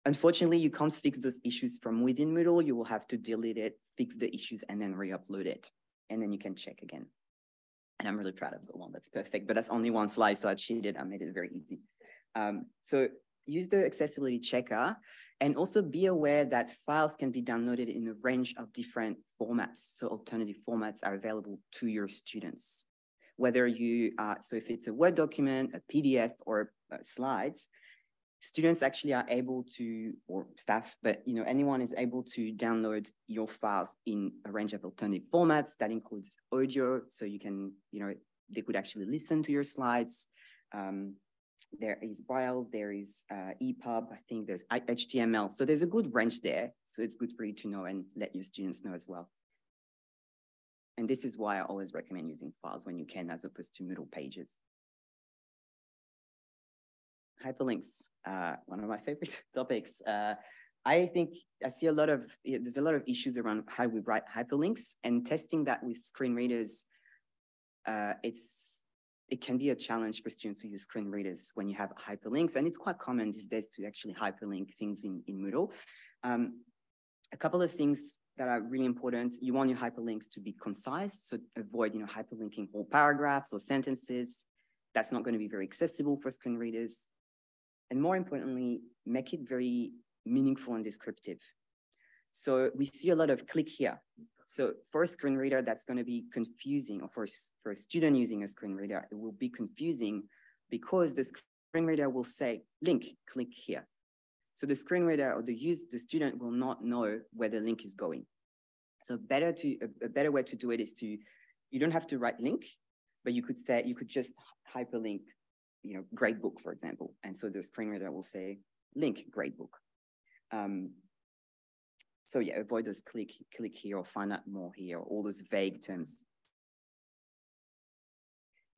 Unfortunately, you can't fix those issues from within Moodle. You will have to delete it, fix the issues, and then re-upload it. And then you can check again. And I'm really proud of the one that's perfect, but that's only one slide, so I cheated. I made it very easy. Um, so use the accessibility checker and also be aware that files can be downloaded in a range of different formats. So alternative formats are available to your students whether you, uh, so if it's a Word document, a PDF, or uh, slides, students actually are able to, or staff, but you know, anyone is able to download your files in a range of alternative formats. That includes audio, so you can, you know, they could actually listen to your slides. Um, there is Braille, there is uh, EPUB, I think there's HTML. So there's a good range there. So it's good for you to know and let your students know as well. And this is why I always recommend using files when you can, as opposed to Moodle pages. Hyperlinks, uh, one of my [laughs] favorite topics. Uh, I think I see a lot of, there's a lot of issues around how we write hyperlinks and testing that with screen readers. Uh, it's, it can be a challenge for students who use screen readers when you have hyperlinks. And it's quite common these days to actually hyperlink things in, in Moodle. Um, a couple of things that are really important. You want your hyperlinks to be concise, so avoid you know, hyperlinking whole paragraphs or sentences. That's not going to be very accessible for screen readers. And more importantly, make it very meaningful and descriptive. So we see a lot of click here. So for a screen reader, that's going to be confusing, or for, for a student using a screen reader, it will be confusing because the screen reader will say, link, click here. So the screen reader or the use, the student will not know where the link is going. So better to a, better way to do it is to, you don't have to write link, but you could say, you could just hyperlink, you know, gradebook, for example. And so the screen reader will say link gradebook. Um, so yeah, avoid those click, click here or find out more here, all those vague terms.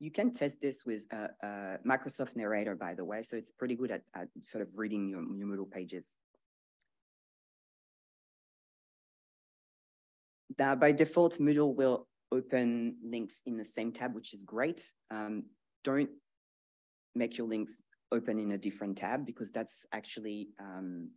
You can test this with uh, uh, Microsoft Narrator, by the way. So it's pretty good at, at sort of reading your, your Moodle pages. Now, by default, Moodle will open links in the same tab, which is great. Um, don't make your links open in a different tab because that's actually um,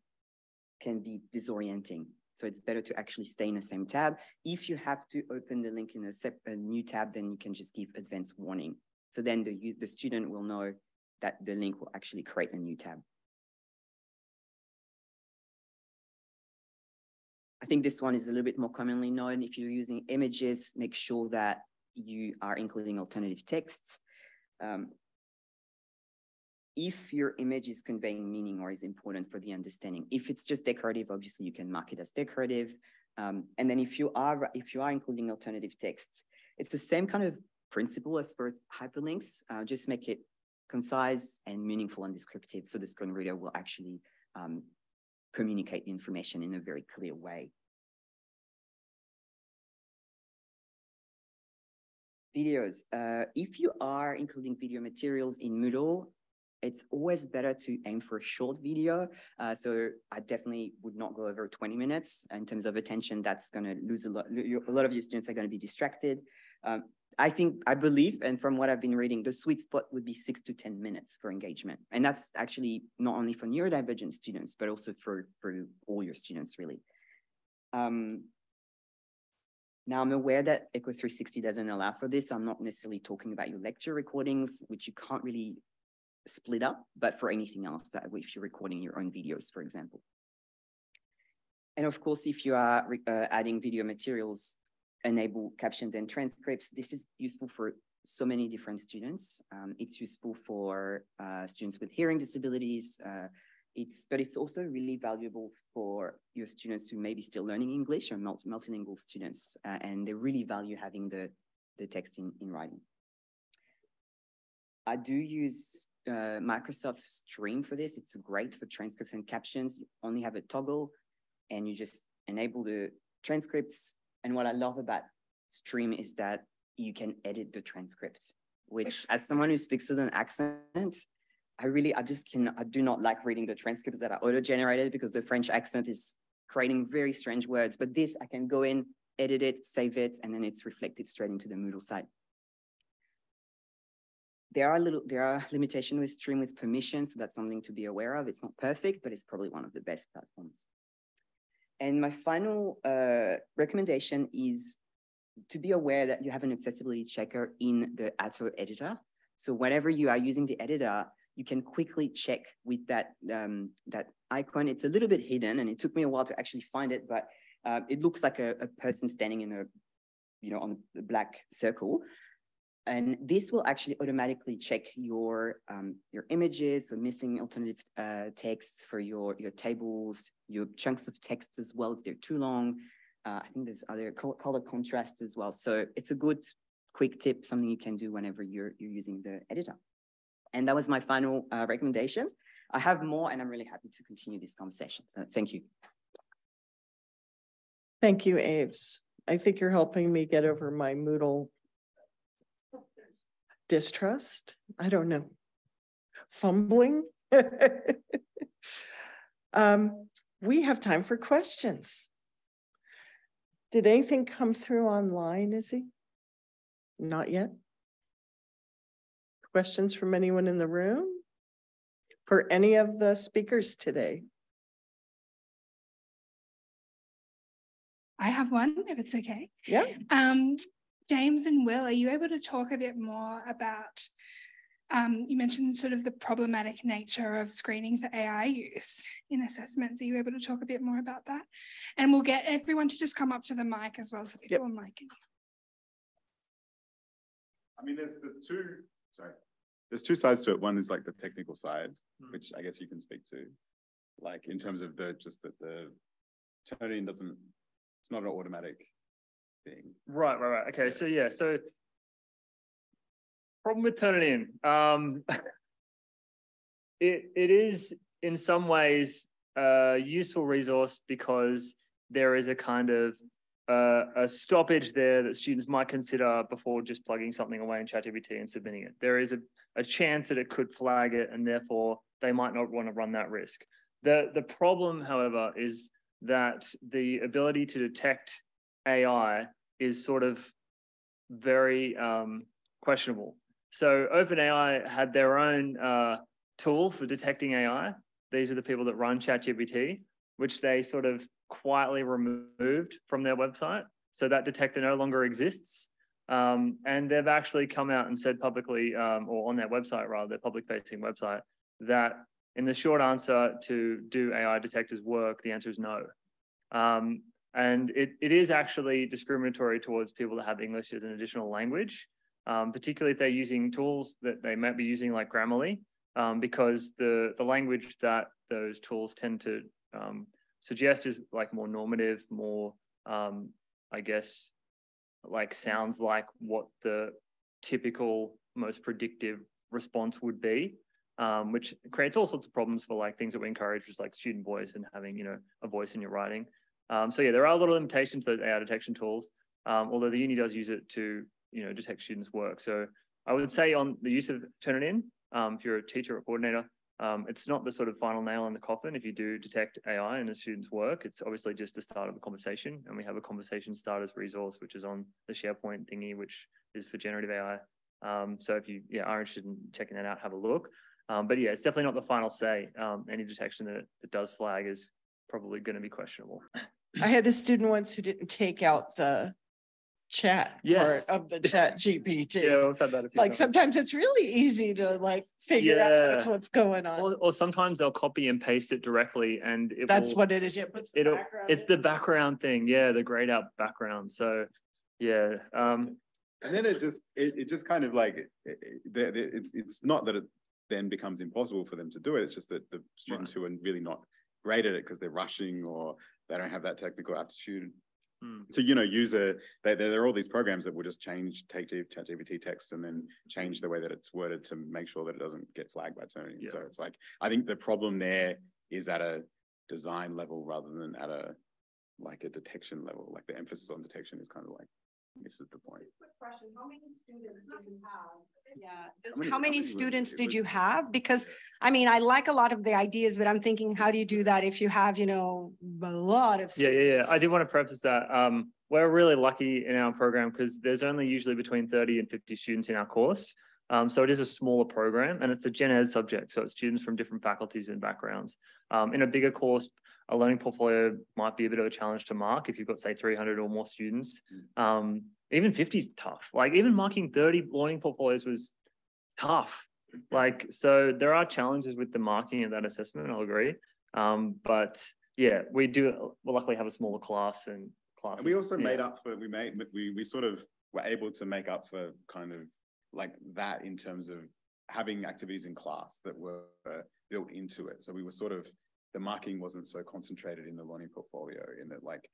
can be disorienting. So it's better to actually stay in the same tab. If you have to open the link in a, a new tab, then you can just give advanced warning. So then the, the student will know that the link will actually create a new tab. I think this one is a little bit more commonly known. If you're using images, make sure that you are including alternative texts. Um, if your image is conveying meaning or is important for the understanding. If it's just decorative, obviously you can mark it as decorative. Um, and then if you are if you are including alternative texts, it's the same kind of principle as for hyperlinks. Uh, just make it concise and meaningful and descriptive, so the screen reader will actually um, communicate the information in a very clear way. Videos. Uh, if you are including video materials in Moodle, it's always better to aim for a short video. Uh, so I definitely would not go over 20 minutes in terms of attention. That's going to lose a lot. A lot of your students are going to be distracted. Um, I think, I believe, and from what I've been reading, the sweet spot would be six to 10 minutes for engagement. And that's actually not only for neurodivergent students, but also for, for all your students, really. Um, now I'm aware that Echo 360 doesn't allow for this. So I'm not necessarily talking about your lecture recordings, which you can't really split up, but for anything else that if you're recording your own videos, for example. And of course, if you are uh, adding video materials, enable captions and transcripts, this is useful for so many different students. Um, it's useful for uh, students with hearing disabilities. Uh, it's, but it's also really valuable for your students who may be still learning English or multi multilingual students, uh, and they really value having the, the text in, in writing. I do use uh, Microsoft Stream for this. It's great for transcripts and captions. You only have a toggle and you just enable the transcripts. And what I love about Stream is that you can edit the transcripts, which as someone who speaks with an accent, I really, I just can, I do not like reading the transcripts that are auto-generated because the French accent is creating very strange words. But this, I can go in, edit it, save it, and then it's reflected straight into the Moodle site there are little there are limitations with stream with permission, so that's something to be aware of. It's not perfect, but it's probably one of the best platforms. And my final uh, recommendation is to be aware that you have an accessibility checker in the Atto editor. So whenever you are using the editor, you can quickly check with that um, that icon. It's a little bit hidden, and it took me a while to actually find it, but uh, it looks like a, a person standing in a you know on a black circle. And this will actually automatically check your, um, your images, so missing alternative uh, texts for your, your tables, your chunks of text as well if they're too long. Uh, I think there's other color contrast as well. So it's a good quick tip, something you can do whenever you're, you're using the editor. And that was my final uh, recommendation. I have more and I'm really happy to continue this conversation. So thank you. Thank you, Aves. I think you're helping me get over my Moodle distrust. I don't know. Fumbling. [laughs] um, we have time for questions. Did anything come through online, Izzy? Not yet. Questions from anyone in the room? For any of the speakers today? I have one, if it's okay. Yeah. Um, James and Will, are you able to talk a bit more about? Um, you mentioned sort of the problematic nature of screening for AI use in assessments. Are you able to talk a bit more about that? And we'll get everyone to just come up to the mic as well so people yep. on mic. I mean, there's there's two. Sorry, there's two sides to it. One is like the technical side, mm. which I guess you can speak to, like in terms of the just that the Turnitin doesn't. It's not an automatic thing. Right, right, right. Okay, so yeah, so problem with Turnitin. Um, [laughs] it it is in some ways a useful resource because there is a kind of uh, a stoppage there that students might consider before just plugging something away in ChatGPT and submitting it. There is a, a chance that it could flag it and therefore they might not want to run that risk. The, the problem, however, is that the ability to detect AI is sort of very um, questionable. So OpenAI had their own uh, tool for detecting AI. These are the people that run ChatGPT, which they sort of quietly removed from their website. So that detector no longer exists. Um, and they've actually come out and said publicly, um, or on their website rather, their public facing website, that in the short answer to do AI detectors work, the answer is no. Um, and it, it is actually discriminatory towards people that have English as an additional language, um, particularly if they're using tools that they might be using like Grammarly, um, because the, the language that those tools tend to um, suggest is like more normative, more, um, I guess, like sounds like what the typical most predictive response would be. um, which creates all sorts of problems for like things that we encourage, just like student voice and having, you know, a voice in your writing. Um, so yeah, there are a lot of limitations to those AI detection tools, um, although the uni does use it to, you know, detect students' work. So I would say on the use of Turnitin, um, if you're a teacher or coordinator, um, it's not the sort of final nail in the coffin. If you do detect AI in a student's work, it's obviously just the start of a conversation. And we have a conversation starters resource, which is on the SharePoint thingy, which is for generative AI. Um, so if you yeah, are interested in checking that out, have a look. Um, but yeah, it's definitely not the final say. Any detection that it does flag is probably going to be questionable. I had a student once who didn't take out the chat Yes. part of the [laughs] ChatGPT. Yeah, we've had that a few Like times. sometimes it's really easy to like figure out that's what's going on. Or, or sometimes they'll copy and paste it directly and it That's will- what it is. Yeah, puts the it'll, background it's in. the background thing. Yeah, the grayed out background. So yeah, um, And then it just, it, it just kind of like, it- it- the- the- it's, it's not that it then becomes impossible for them to do it. It's just that the students who are really not great at it because they're rushing or they don't have that technical aptitude hmm. to, you know, use a, there, there are all these programs that will just change, take G- ChatGPT text and then change the way that it's worded to make sure that it doesn't get flagged by Turnitin. Yeah. So it's like, I think the problem there is at a design level rather than at a, like a detection level, like the emphasis on detection is kind of like, misses the point. Quick question, how many students did you have? Yeah, just How many- how how many many was students did you have? Because, I mean, I like a lot of the ideas, but I'm thinking, how do you do that if you have, you know, a lot of yeah, students? yeah, yeah. I did want to preface that. Um, we're really lucky in our program because there's only usually between 30 and 50 students in our course. Um, so it is a smaller program and it's a gen ed subject. So it's students from different faculties and backgrounds. Um, in a bigger course, a learning portfolio might be a bit of a challenge to mark if you've got say 300 or more students. Um, even 50 is tough. Like even marking 30 learning portfolios was tough. Like, so there are challenges with the marking of that assessment, I'll agree. Um, but yeah, we do we'll luckily have a smaller class and And classes. we also yeah. made up for, we made, we, we sort of were able to make up for kind of like that in terms of having activities in class that were built into it. So we were sort of, the marking wasn't so concentrated in the learning portfolio in that like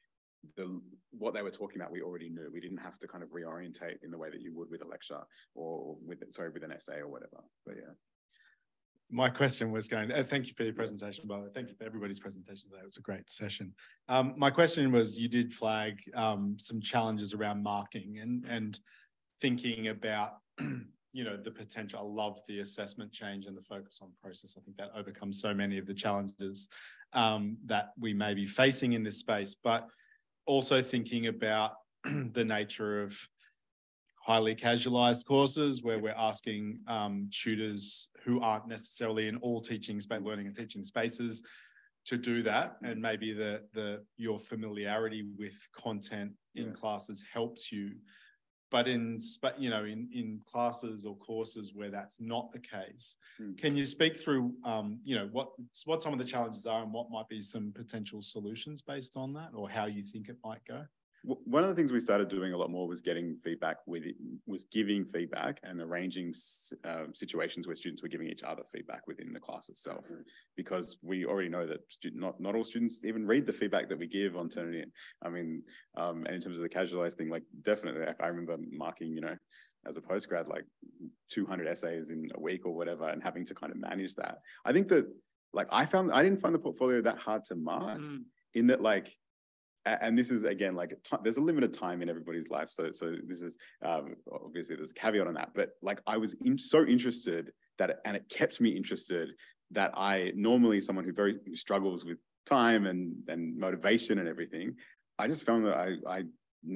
the, what they were talking about, we already knew. We didn't have to kind of reorientate in the way that you would with a lecture or with, sorry, with an essay or whatever. But yeah. My question was going, uh, thank you for your presentation, by the way. Thank you for everybody's presentation today. It was a great session. Um, my question was, you did flag um, some challenges around marking and, and thinking about, you know, the potential. I love the assessment change and the focus on process. I think that overcomes so many of the challenges um, that we may be facing in this space, but also thinking about [clears throat] the nature of highly casualized courses where we're asking um, tutors who aren't necessarily in all teaching space, learning and teaching spaces to do that. And maybe the, the, your familiarity with content in Yeah. classes helps you. But in, you know, in, in classes or courses where that's not the case, Hmm. can you speak through, um, you know, what, what some of the challenges are and what might be some potential solutions based on that or how you think it might go? One of the things we started doing a lot more was getting feedback with, it- was giving feedback and arranging um, situations where students were giving each other feedback within the class itself. Because we already know that student, not, not all students even read the feedback that we give on Turnitin. I mean, um, and in terms of the casualized thing, like definitely, like, I remember marking, you know, as a postgrad, like two hundred essays in a week or whatever, and having to kind of manage that. I think that, like, I found, I didn't find the portfolio that hard to mark Mm. in that like and this is again like a there's a limited time in everybody's life so so this is um obviously there's a caveat on that but like i was in, so interested that it- and it kept me interested that i normally someone who very struggles with time and and motivation and everything i just found that i i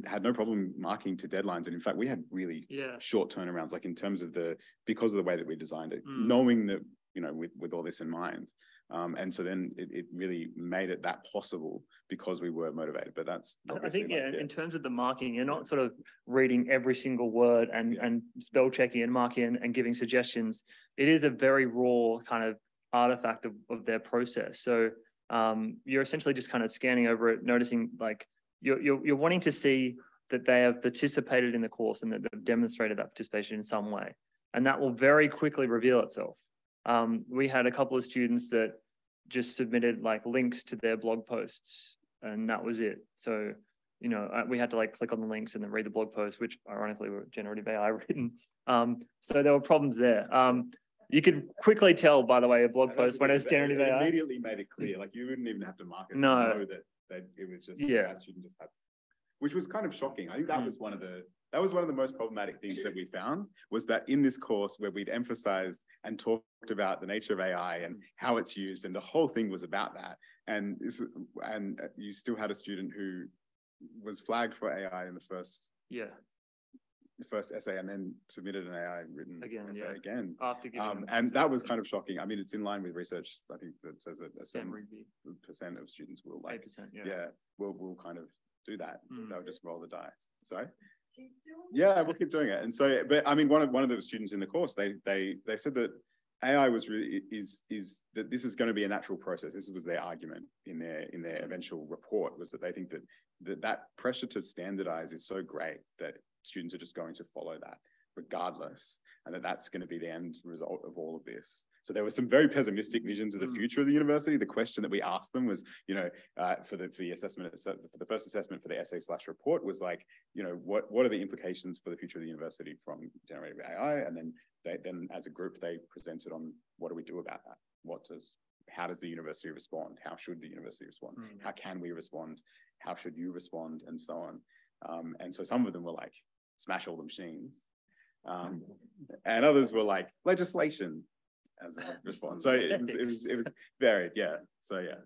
had no problem marking to deadlines and in fact we had really Yeah. short turnarounds like in terms of the because of the way that we designed it Mm. knowing that you know with with all this in mind um, and so then it, it really made it that possible because we were motivated. But that's I- think, like, yeah, in terms of the marking, you're not sort of reading every single word and, and spell checking and marking and, and giving suggestions. It is a very raw kind of artifact of, of their process. So um, you're essentially just kind of scanning over it, noticing like you're, you're, you're wanting to see that they have participated in the course and that they've demonstrated that participation in some way. And that will very quickly reveal itself. Um, we had a couple of students that just submitted like links to their blog posts and that was it. So, you know, we had to like click on the links and then read the blog posts, which ironically were generative AI [laughs] written. Um, so there were problems there. Um, You could quickly tell, by the way, a blog post when it's that it generative AI. Immediately made it clear, like you wouldn't even have to mark it. to No. know That, that it was just, Yeah. that student just had, which was kind of shocking. I think that Mm. was one of the, that was one of the most problematic things that we found was that in this course where we'd emphasized and talked about the nature of AI and how it's used and the whole thing was about that. And this, and you still had a student who was flagged for AI in the first, Yeah, the first essay and then submitted an AI written Again, essay yeah. again. after giving. Um, and that was kind of shocking. I mean, it's in line with research, I think that says that a certain percent of students will like, percent, yeah. yeah, will, will kind of do that. Mm. They'll just roll the dice. Sorry? Yeah, we'll keep doing it. And so, but I mean, one of, one of the students in the course, they, they, they said that AI was really, is, is that this is going to be a natural process. This was their argument in their, in their eventual report was that they think that, that that pressure to standardize is so great that students are just going to follow that regardless, and that that's going to be the end result of all of this. So there were some very pessimistic visions of the Mm. future of the university. The question that we asked them was, you know, uh, for the for the assessment for the first assessment for the essay slash report was like, you know, what what are the implications for the future of the university from generative AI? And then they then as a group they presented on what do we do about that? What does how does the university respond? How should the university respond? Mm. How can we respond? How should you respond? And so on. Um, and so some of them were like, smash all the machines. Um, [laughs] and others were like legislation as a [laughs] response. So it was, it was, it was [laughs] varied. Yeah. So yeah,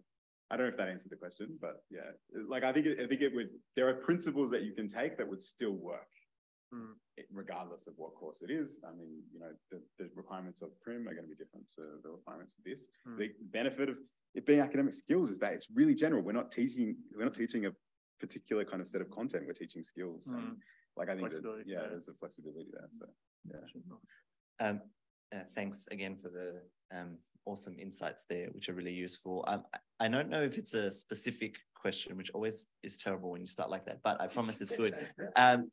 I don't know if that answered the question, but yeah, like I think, it, I think it would, there are principles that you can take that would still work. Mm. Regardless of what course it is, I mean, you know, the, the requirements of Crim are going to be different to the requirements of this. Mm. The benefit of it being academic skills is that it's really general. We're not teaching, we're not teaching a particular kind of set of content. We're teaching skills. And Mm. like I think that, yeah, yeah. there's a flexibility there. So Um, uh, thanks again for the um, awesome insights there, which are really useful. I- I don't know if it's a specific question, which always is terrible when you start like that, but I promise it's good. [laughs] Um,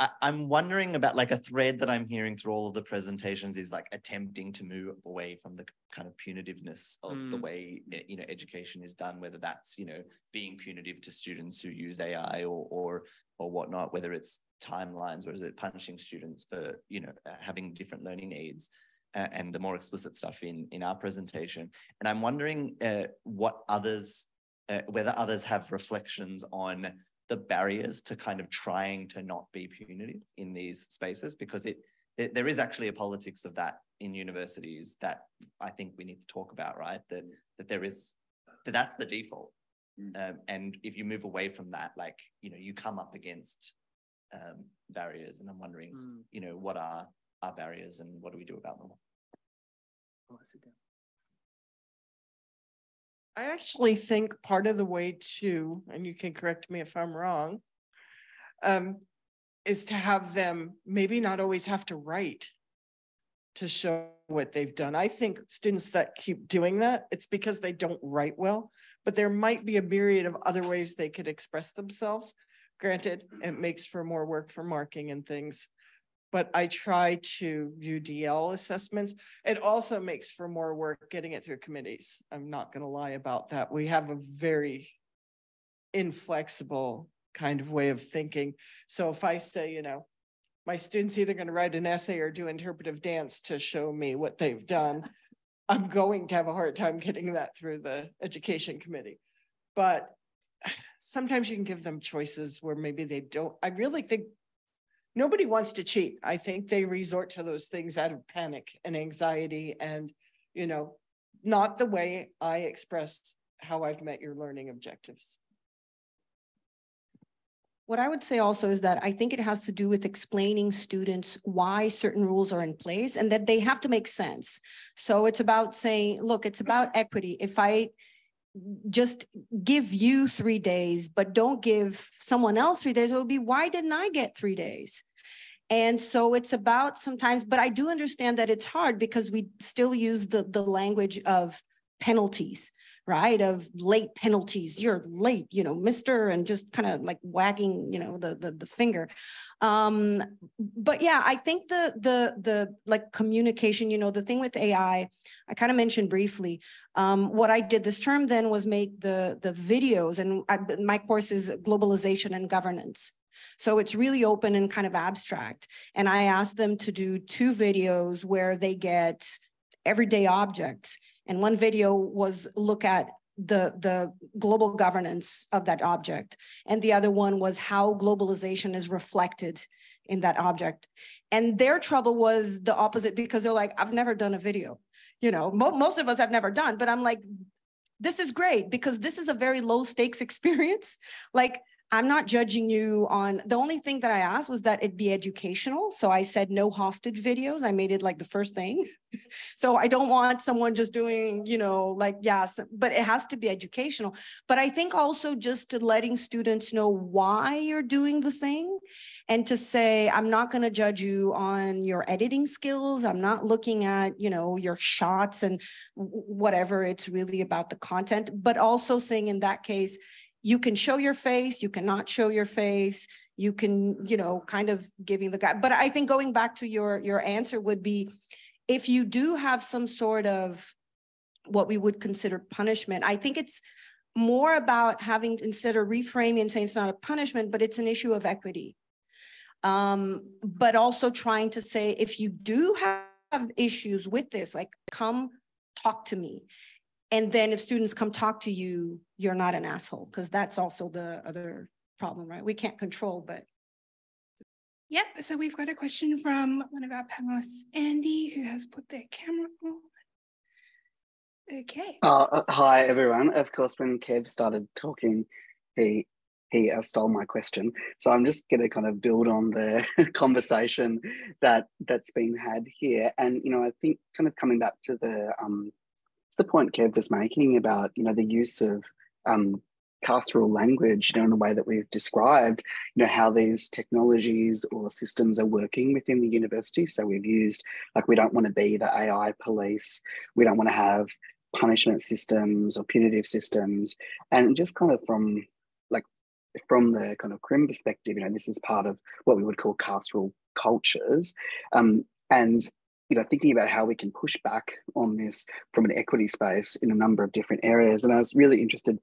I, am wondering about like a thread that I'm hearing through all of the presentations is like attempting to move away from the kind of punitiveness of the Mm. way eh, you know education is done, whether that's you know being punitive to students who use AI or or or whatnot, whether it's timelines, whether it's punishing students for you know uh, having different learning needs. Uh, and the more explicit stuff in in our presentation, and I'm wondering uh, what others, uh, whether others have reflections on the barriers to kind of trying to not be punitive in these spaces because it there, is actually a politics of that in universities that I think we need to talk about, right? That that there is that that's the default. Mm. Um, and if you move away from that, like, you know, you come up against um, barriers and I'm wondering, Mm. you know, what are our barriers and what do we do about them? Oh, I see that. I actually think part of the way to, and you can correct me if I'm wrong, um, is to have them maybe not always have to write to show what they've done. I think students that keep doing that, it's because they don't write well, but there might be a myriad of other ways they could express themselves. Granted, it makes for more work for marking and things. But I try to UDL assessments it also makes for more work getting it through committees. I'm not gonna lie about that. We have a very inflexible kind of way of thinking. So if I say, you know, my student's either gonna write an essay or do interpretive dance to show me what they've done, [laughs] I'm going to have a hard time getting that through the education committee. But [sighs] sometimes you can give them choices where maybe they don't. I really think nobody wants to cheat. I think they resort to those things out of panic and anxiety and, you know, not the way I express how I've met your learning objectives. What I would say also is that I think it has to do with explaining students why certain rules are in place and that they have to make sense. So it's about saying, look, it's about equity. If I just give you three days, but don't give someone else three days, it would be, why didn't I get three days? And so it's about sometimes, but I do understand that it's hard because we still use the, the language of penalties, right? Of late penalties. You're late, you know, Mister, and just kind of like wagging, you know, the the, the finger. Um, but yeah, I think the the the like communication, you know, the thing with AI, I kind of mentioned briefly. Um, what I did this term then was make the the videos, and I, my course is globalization and governance. So it's really open and kind of abstract. And I asked them to do two videos where they get everyday objects. And one video was look at the, the global governance of that object. And the other one was how globalization is reflected in that object. And their trouble was the opposite because they're like, I've never done a video. You know, mo most of us have never done, but I'm like, this is great because this is a very low stakes [laughs] experience. Like I'm not judging you on the only thing that I asked was that it be educational. So I said no hostage videos. I made it like the first thing. [laughs] so I don't want someone just doing, you know, like, yes, but it has to be educational. But I think also just to letting students know why you're doing the thing and to say, I'm not going to judge you on your editing skills. I'm not looking at, you know, your shots and whatever. It's really about the content, but also saying in that case, you can show your face, you cannot show your face, you can, you know, kind of giving the guy. But I think going back to your your answer would be if you do have some sort of what we would consider punishment, I think it's more about having instead of reframing and saying it's not a punishment, but it's an issue of equity. Um, but also trying to say if you do have issues with this, like come talk to me. And then if students come talk to you, you're not an asshole, because that's also the other problem, right? We can't control, but. Yep, so we've got a question from one of our panelists, Andy, who has put their camera on. Okay. Uh, uh, hi, everyone. Of course, when Kev started talking, he he uh, stole my question. So I'm just going to kind of build on the [laughs] conversation that that's been had here, and you know, I think kind of coming back to the um, the point Kev was making about you know the use of um, carceral language, you know, in the way that we've described, you know, how these technologies or systems are working within the university. So we've used like we don't want to be the AI police, we don't want to have punishment systems or punitive systems, and just kind of from like from the kind of crim perspective, you know, this is part of what we would call carceral cultures. Um, and you know, thinking about how we can push back on this from an equity space in a number of different areas. And I was really interested,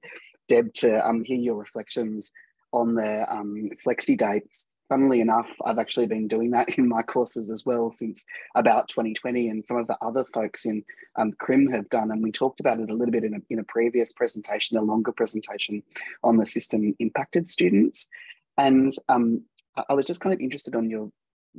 Deb, to um, hear your reflections on the um, flexi dates. Funnily enough, I've actually been doing that [laughs] in my courses as well since about 2020, and some of the other folks in um, CRIM have done. And we talked about it a little bit in a, in a previous presentation, a longer presentation on the system impacted students. And um, I was just kind of interested on your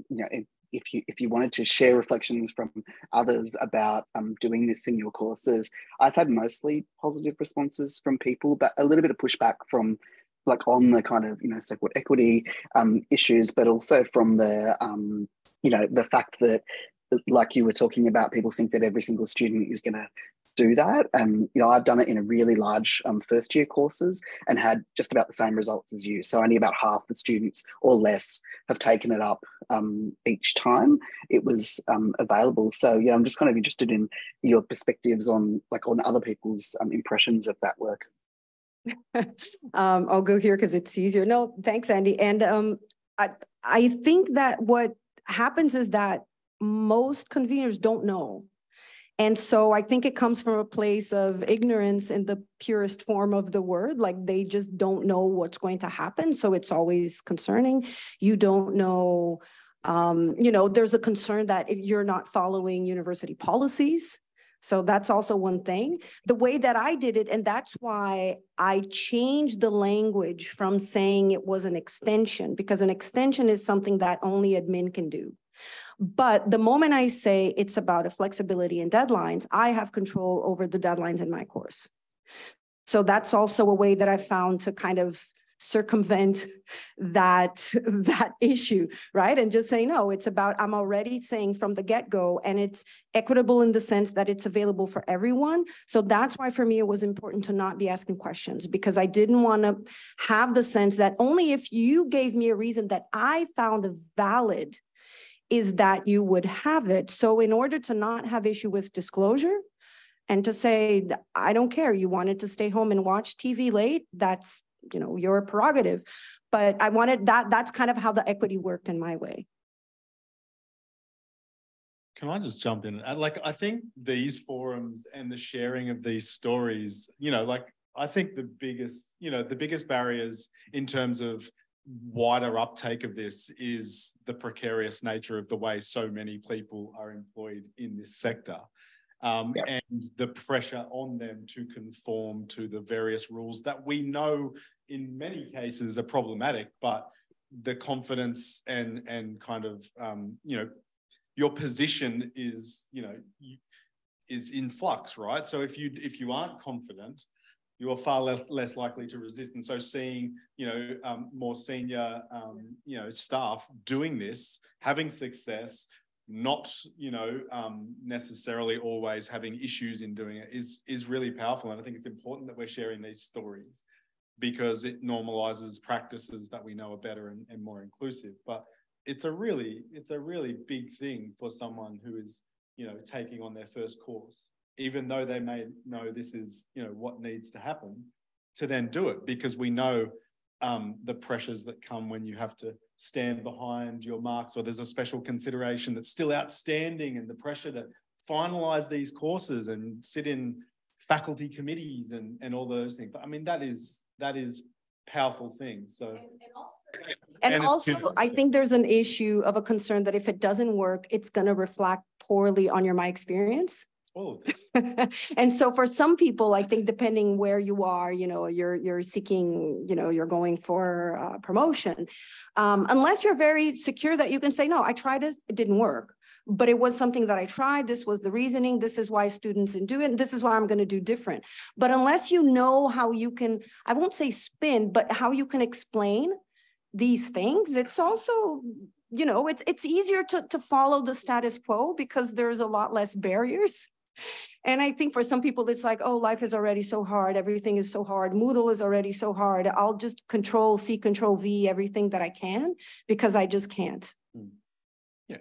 you know, if you if you wanted to share reflections from others about um, doing this in your courses, I've had mostly positive responses from people, but a little bit of pushback from like on the kind of you know so-called equity um, issues, but also from the um, you know the fact that like you were talking about, people think that every single student is going to do that. And you know, I've done it in a really large um, first year courses and had just about the same results as you. So only about half the students or less have taken it up um, each time it was um, available. So yeah, I'm just kind of interested in your perspectives on like on other people's um, impressions of that work. [laughs] um, I'll go here because it's easier. No, thanks, Andy. And um, I I think that what happens is that most conveners don't know and so I think it comes from a place of ignorance in the purest form of the word. Like they just don't know what's going to happen. So it's always concerning. You don't know, um, you know, there's a concern that if you're not following university policies, so that's also one thing. The way that I did it, and that's why I changed the language from saying it was an extension, because an extension is something that only admin can do. But the moment I say it's about a flexibility and deadlines, I have control over the deadlines in my course. So that's also a way that I found to kind of circumvent that [laughs] that issue right and just say no it's about i'm already saying from the get-go and it's equitable in the sense that it's available for everyone so that's why for me it was important to not be asking questions because i didn't want to have the sense that only if you gave me a reason that i found valid is that you would have it. So in order to not have issue with disclosure and to say, I don't care, you wanted to stay home and watch TV late, that's, you know, your prerogative. But I wanted that, that's kind of how the equity worked in my way. Can I just jump in? Like, I think these forums and the sharing of these stories, you know, like, I think the biggest, you know, the biggest barriers in terms of wider uptake of this is the precarious nature of the way so many people are employed in this sector. Um, Yep. and the pressure on them to conform to the various rules that we know in many cases are problematic, but the confidence and, and kind of, um, you know, your position is, you know, you, is in flux, right? So if you, if you aren't confident, you are far less, less likely to resist. And so seeing, you know, um, more senior, um, you know, staff doing this, having success, not, you know, um, necessarily always having issues in doing it is, is really powerful. And I think it's important that we're sharing these stories because it normalizes practices that we know are better and, and more inclusive. But it's a really, it's a really big thing for someone who is, you know, taking on their first course, even though they may know this is, you know, what needs to happen to then do it because we know um, the pressures that come when you have to stand behind your marks or there's a special consideration that's still outstanding and the pressure to finalize these courses and sit in faculty committees and, and all those things. But I mean, that is, that is powerful thing. So. And it's also, con- I think there's an issue of a concern that if it doesn't work, it's gonna reflect poorly on your my experience. All of. [laughs] And so for some people, I think depending where you are, you know, you're, you're seeking, you know, you're going for uh, promotion. Um, unless you're very secure that you can say, no, I tried it, it didn't work. But it was something that I tried. This was the reasoning. This is why students didn't do it. This is why I'm going to do different. But unless you know how you can, I won't say spin, but how you can explain these things, it's also, you know, it's, it's easier to, to follow the status quo because there's a lot less barriers. And I think for some people, it's like, oh, life is already so hard. Everything is so hard. Moodle is already so hard. I'll just control C, control V, everything that I can because I just can't. Hmm. Yeah.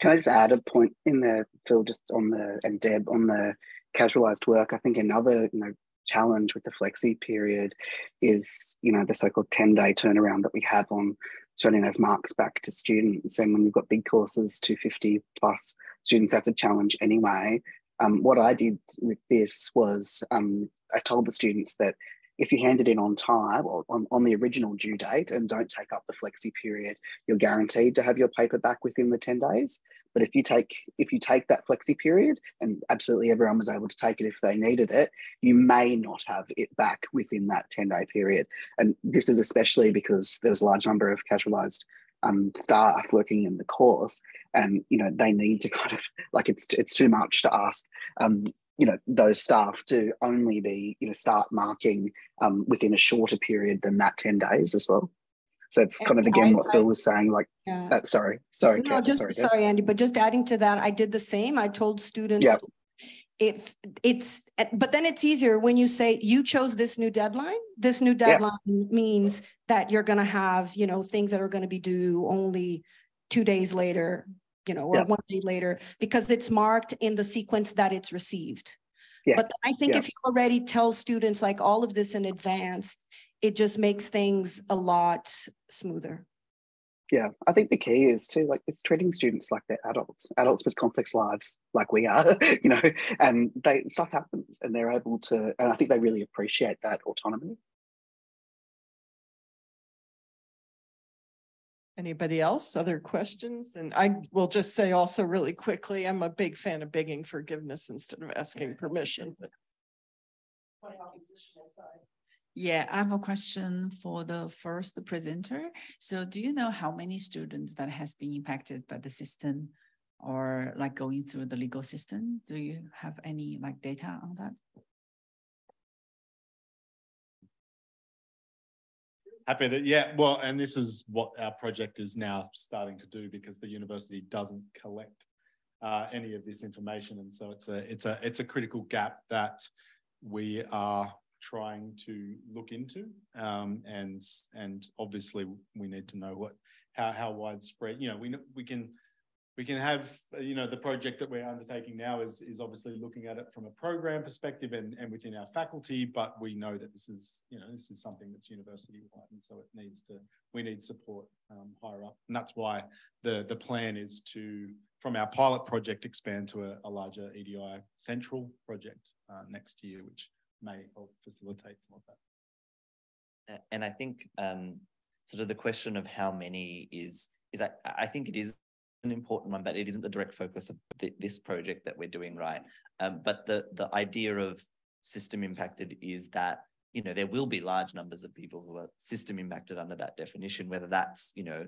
Can I just add a point in there, Phil, just on the and Deb on the casualized work? I think another you know challenge with the flexi period is you know the so-called 10-day turnaround that we have on turning those marks back to students. And when you've got big courses, 250 plus students have to challenge anyway. Um, what I did with this was um, I told the students that if you hand it in on time or on, on the original due date and don't take up the flexi period, you're guaranteed to have your paper back within the 10 days. But if you take if you take that flexi period, and absolutely everyone was able to take it if they needed it, you may not have it back within that 10-day period. And this is especially because there was a large number of casualised um, staff working in the course, and you know they need to [laughs] kind of like it's it's too much to ask um, you know those staff to only be you know start marking um, within a shorter period than that 10 days as well so it's kind of again I- what phil was saying like Yeah. uh, sorry sorry No, Kat, just, sorry sorry, Andy, but just adding to that, I did the same. I told students. Yeah. If it's, but then it's easier when you say you chose this new deadline. This new Yeah. deadline means that you're gonna have, you know, things that are gonna be due only two days later, you know, or Yeah. one day later, because it's marked in the sequence that it's received. Yeah. But I think Yeah. if you already tell students like all of this in advance, it just makes things a lot smoother. yeah i think the key is to like it's treating students like they're adults adults with complex lives like we are [laughs] you know and they stuff happens and they're able to and i think they really appreciate that autonomy Anybody else? Other questions? And I will just say also really quickly, I'm a big fan of begging forgiveness instead of asking permission. but- Yeah, I have a question for the first presenter. So do you know how many students that has been impacted by the system or like going through the legal system? Do you have any like data on that? Happy that, yeah, well, and this is what our project is now starting to do because the university doesn't collect uh, any of this information. And so it's a, it's a, it's a critical gap that we are trying to look into. Um, and, and obviously we need to know what, how, how widespread, you know, we, we can, we can have, you know, the project that we're undertaking now is, is obviously looking at it from a program perspective and, and within our faculty, but we know that this is, you know, this is something that's university wide. And so it needs to, we need support um, higher up. And that's why the, the plan is to, from our pilot project, expand to a, a larger EDI central project uh, next year, which may help facilitate some of that. And I think um, sort of the question of how many is is I, I think it is an important one, but it isn't the direct focus of th this project that we're doing, right? Um, but the the idea of system impacted is that you know there will be large numbers of people who are system impacted under that definition, whether that's you know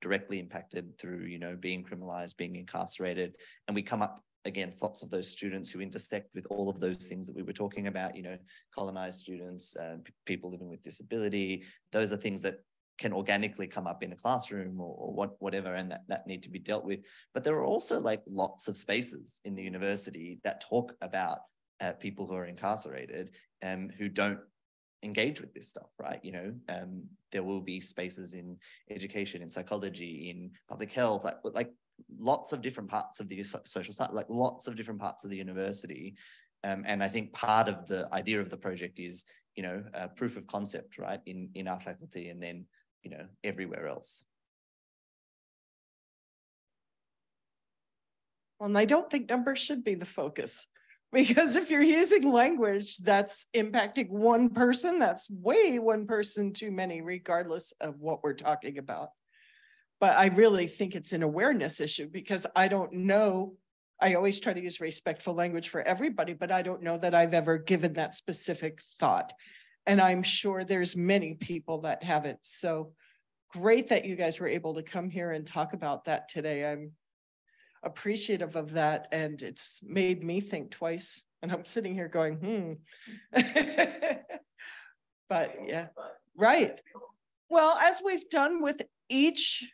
directly impacted through you know being criminalized, being incarcerated, and we come up against lots of those students who intersect with all of those things that we were talking about, you know, colonized students, uh, people living with disability. Those are things that can organically come up in a classroom or, or, what whatever and that, that need to be dealt with but there are also like lots of spaces in the university that talk about uh, people who are incarcerated and um, who don't engage with this stuff right you know um, there will be spaces in education in psychology in public health like, like lots of different parts of the social side like lots of different parts of the university um, and i think part of the idea of the project is you know proof of concept right in in our faculty and then you know, everywhere else. Well, and I don't think numbers should be the focus [laughs] because if you're using language that's impacting one person, that's way one person too many, regardless of what we're talking about. But I really think it's an awareness issue because I don't know. I always try to use respectful language for everybody, but I don't know that I've ever given that specific thought. And I'm sure there's many people that haven't. So great that you guys were able to come here and talk about that today. I'm appreciative of that. And it's made me think twice. And I'm sitting here going, hmm. [laughs] but yeah, right. Well, as we've done with each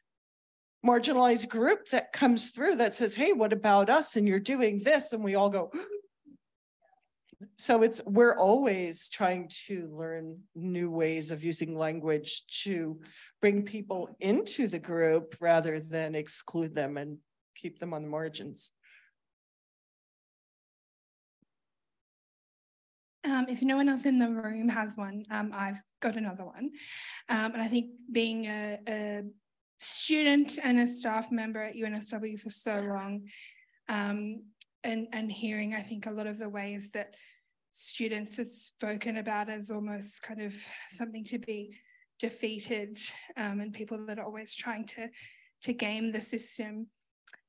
marginalized group that comes through that says, hey, what about us? And you're doing this. And we all go, [gasps] so it's we're always trying to learn new ways of using language to bring people into the group rather than exclude them and keep them on the margins. Um, if no one else in the room has one, um, I've got another one. Um, and I think being a, a, student and a staff member at UNSW for so long, um, and, and hearing, I think, a lot of the ways that students are spoken about as almost kind of something to be defeated um, and people that are always trying to to game the system.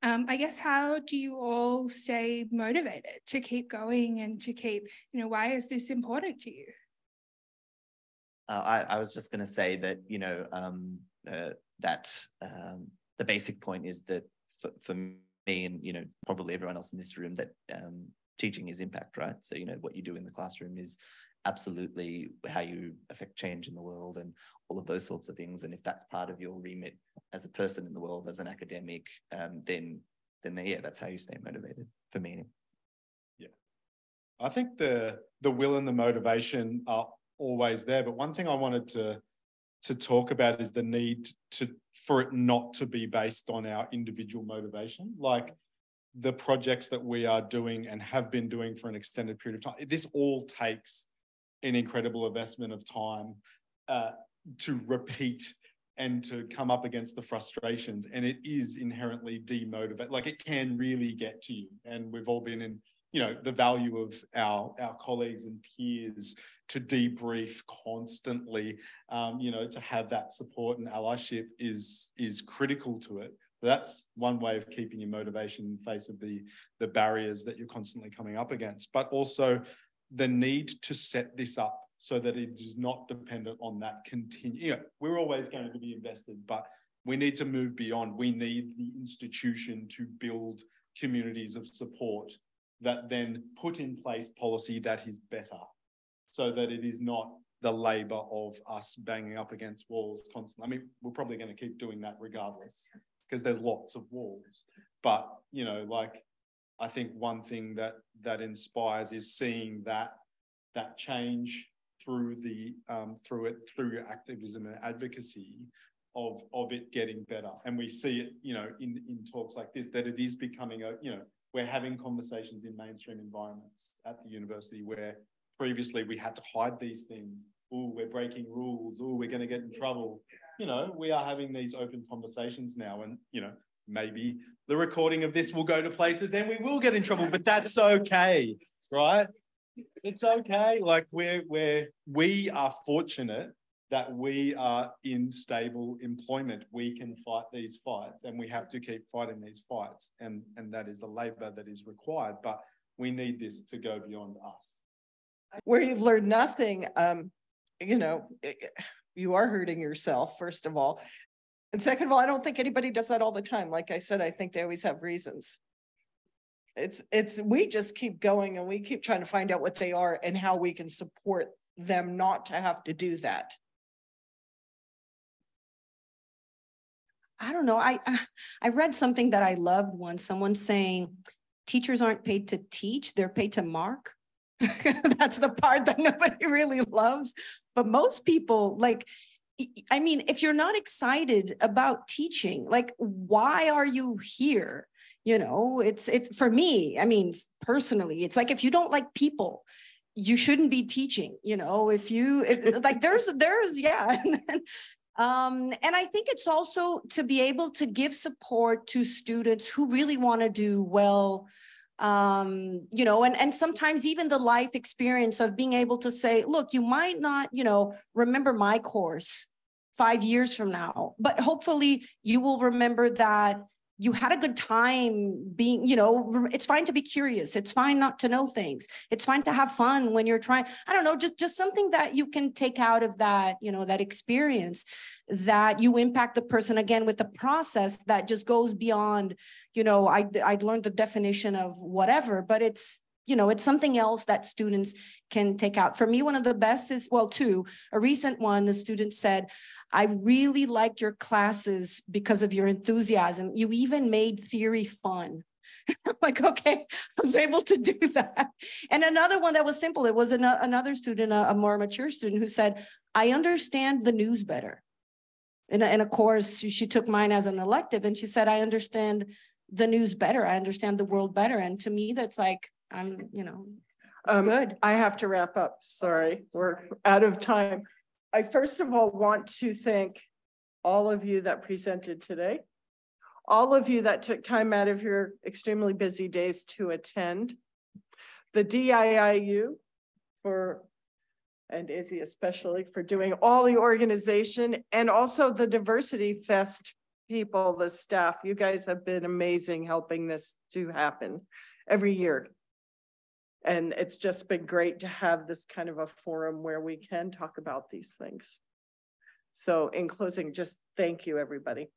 Um, I guess how do you all stay motivated to keep going and to keep, you know, why is this important to you? Uh, I, I, was just going to say that, you know, um, uh, that um, the basic point is that for, for, me and, you know, probably everyone else in this room that um, teaching is impact, right? So, you know, what you do in the classroom is absolutely how you affect change in the world and all of those sorts of things. And if that's part of your remit as a person in the world, as an academic, um, then then yeah, that's how you stay motivated for me. Yeah, I think the the will and the motivation are always there. But one thing I wanted to to talk about is the need to for it not to be based on our individual motivation. Like the projects that we are doing and have been doing for an extended period of time. This all takes an incredible investment of time uh, to repeat and to come up against the frustrations. And it is inherently demotivated. Like it can really get to you. And we've all been in, you know, the value of our, our colleagues and peers to debrief constantly, um, you know, to have that support and allyship is, is critical to it. that's one way of keeping your motivation in face of the, the barriers that you're constantly coming up against. But also the need to set this up so that it is not dependent on that continue. You know, we're always going to be invested, but we need to move beyond. We need the institution to build communities of support that then put in place policy that is better so that it is not the labor of us banging up against walls constantly. I mean, we're probably going to keep doing that regardless because there's lots of walls. But, you know, like I think one thing that that inspires is seeing that that change through the um, through it through your activism and advocacy of of it getting better. And we see it, you know, in in talks like this that it is becoming a you know we're having conversations in mainstream environments at the university where previously we had to hide these things. Oh, we're breaking rules. Oh, we're going to get in trouble. You know, we are having these open conversations now, and you know, maybe the recording of this will go to places, then we will get in trouble, but that's okay, right? It's okay. Like we're we're we are fortunate that we are in stable employment. We can fight these fights and we have to keep fighting these fights. And, and that is a labor that is required, but we need this to go beyond us. Where you've learned nothing, um, you know, you are hurting yourself, first of all. And second of all, I don't think anybody does that all the time. Like I said, I think they always have reasons. It's, it's, we just keep going and we keep trying to find out what they are and how we can support them not to have to do that. I don't know. I I read something that I loved once. Someone saying teachers aren't paid to teach, they're paid to mark. [laughs] That's the part that [laughs] nobody really loves. But most people like I mean, if you're not excited about teaching, like why are you here? You know, it's it's for me, I mean, personally, it's like if you don't like people, you shouldn't be teaching you know if you if, [laughs] like there's there's yeah Um, and I think it's also to be able to give support to students who really want to do well, um, you know, and, and sometimes even the life experience of being able to say, look, you might not, you know, remember my course five years from now, but hopefully you will remember that you had a good time being, you know, it's fine to be curious. It's fine not to know things. It's fine to have fun when you're trying, I don't know, just, just something that you can take out of that, you know, that experience that you impact the person again with the process that just goes beyond, you know, I, I learned the definition of whatever, but it's, you know, it's something else that students can take out. For me, one of the best is, well, two, a recent one, the student said, I really liked your classes because of your enthusiasm. You even made theory fun. [laughs] I'm like, okay, [laughs] I was able to do that. And another one that was simple, it was an, another student, a, a, more mature student who said, I understand the news better. And, and of course, she, she took mine as an elective and she said, I understand the news better. I understand the world better. And to me, that's like, I'm, you know, it's um, good. I have to wrap up. Sorry, we're out of time. I first of all want to thank all of you that presented today, all of you that took time out of your extremely busy days to attend, the DIIU for, and Izzy especially, for doing all the organization and also the Diversity Fest people, the staff. You guys have been amazing helping this to happen every year. And it's just been great to have this kind of a forum where we can talk about these things. So in closing, just thank you, everybody.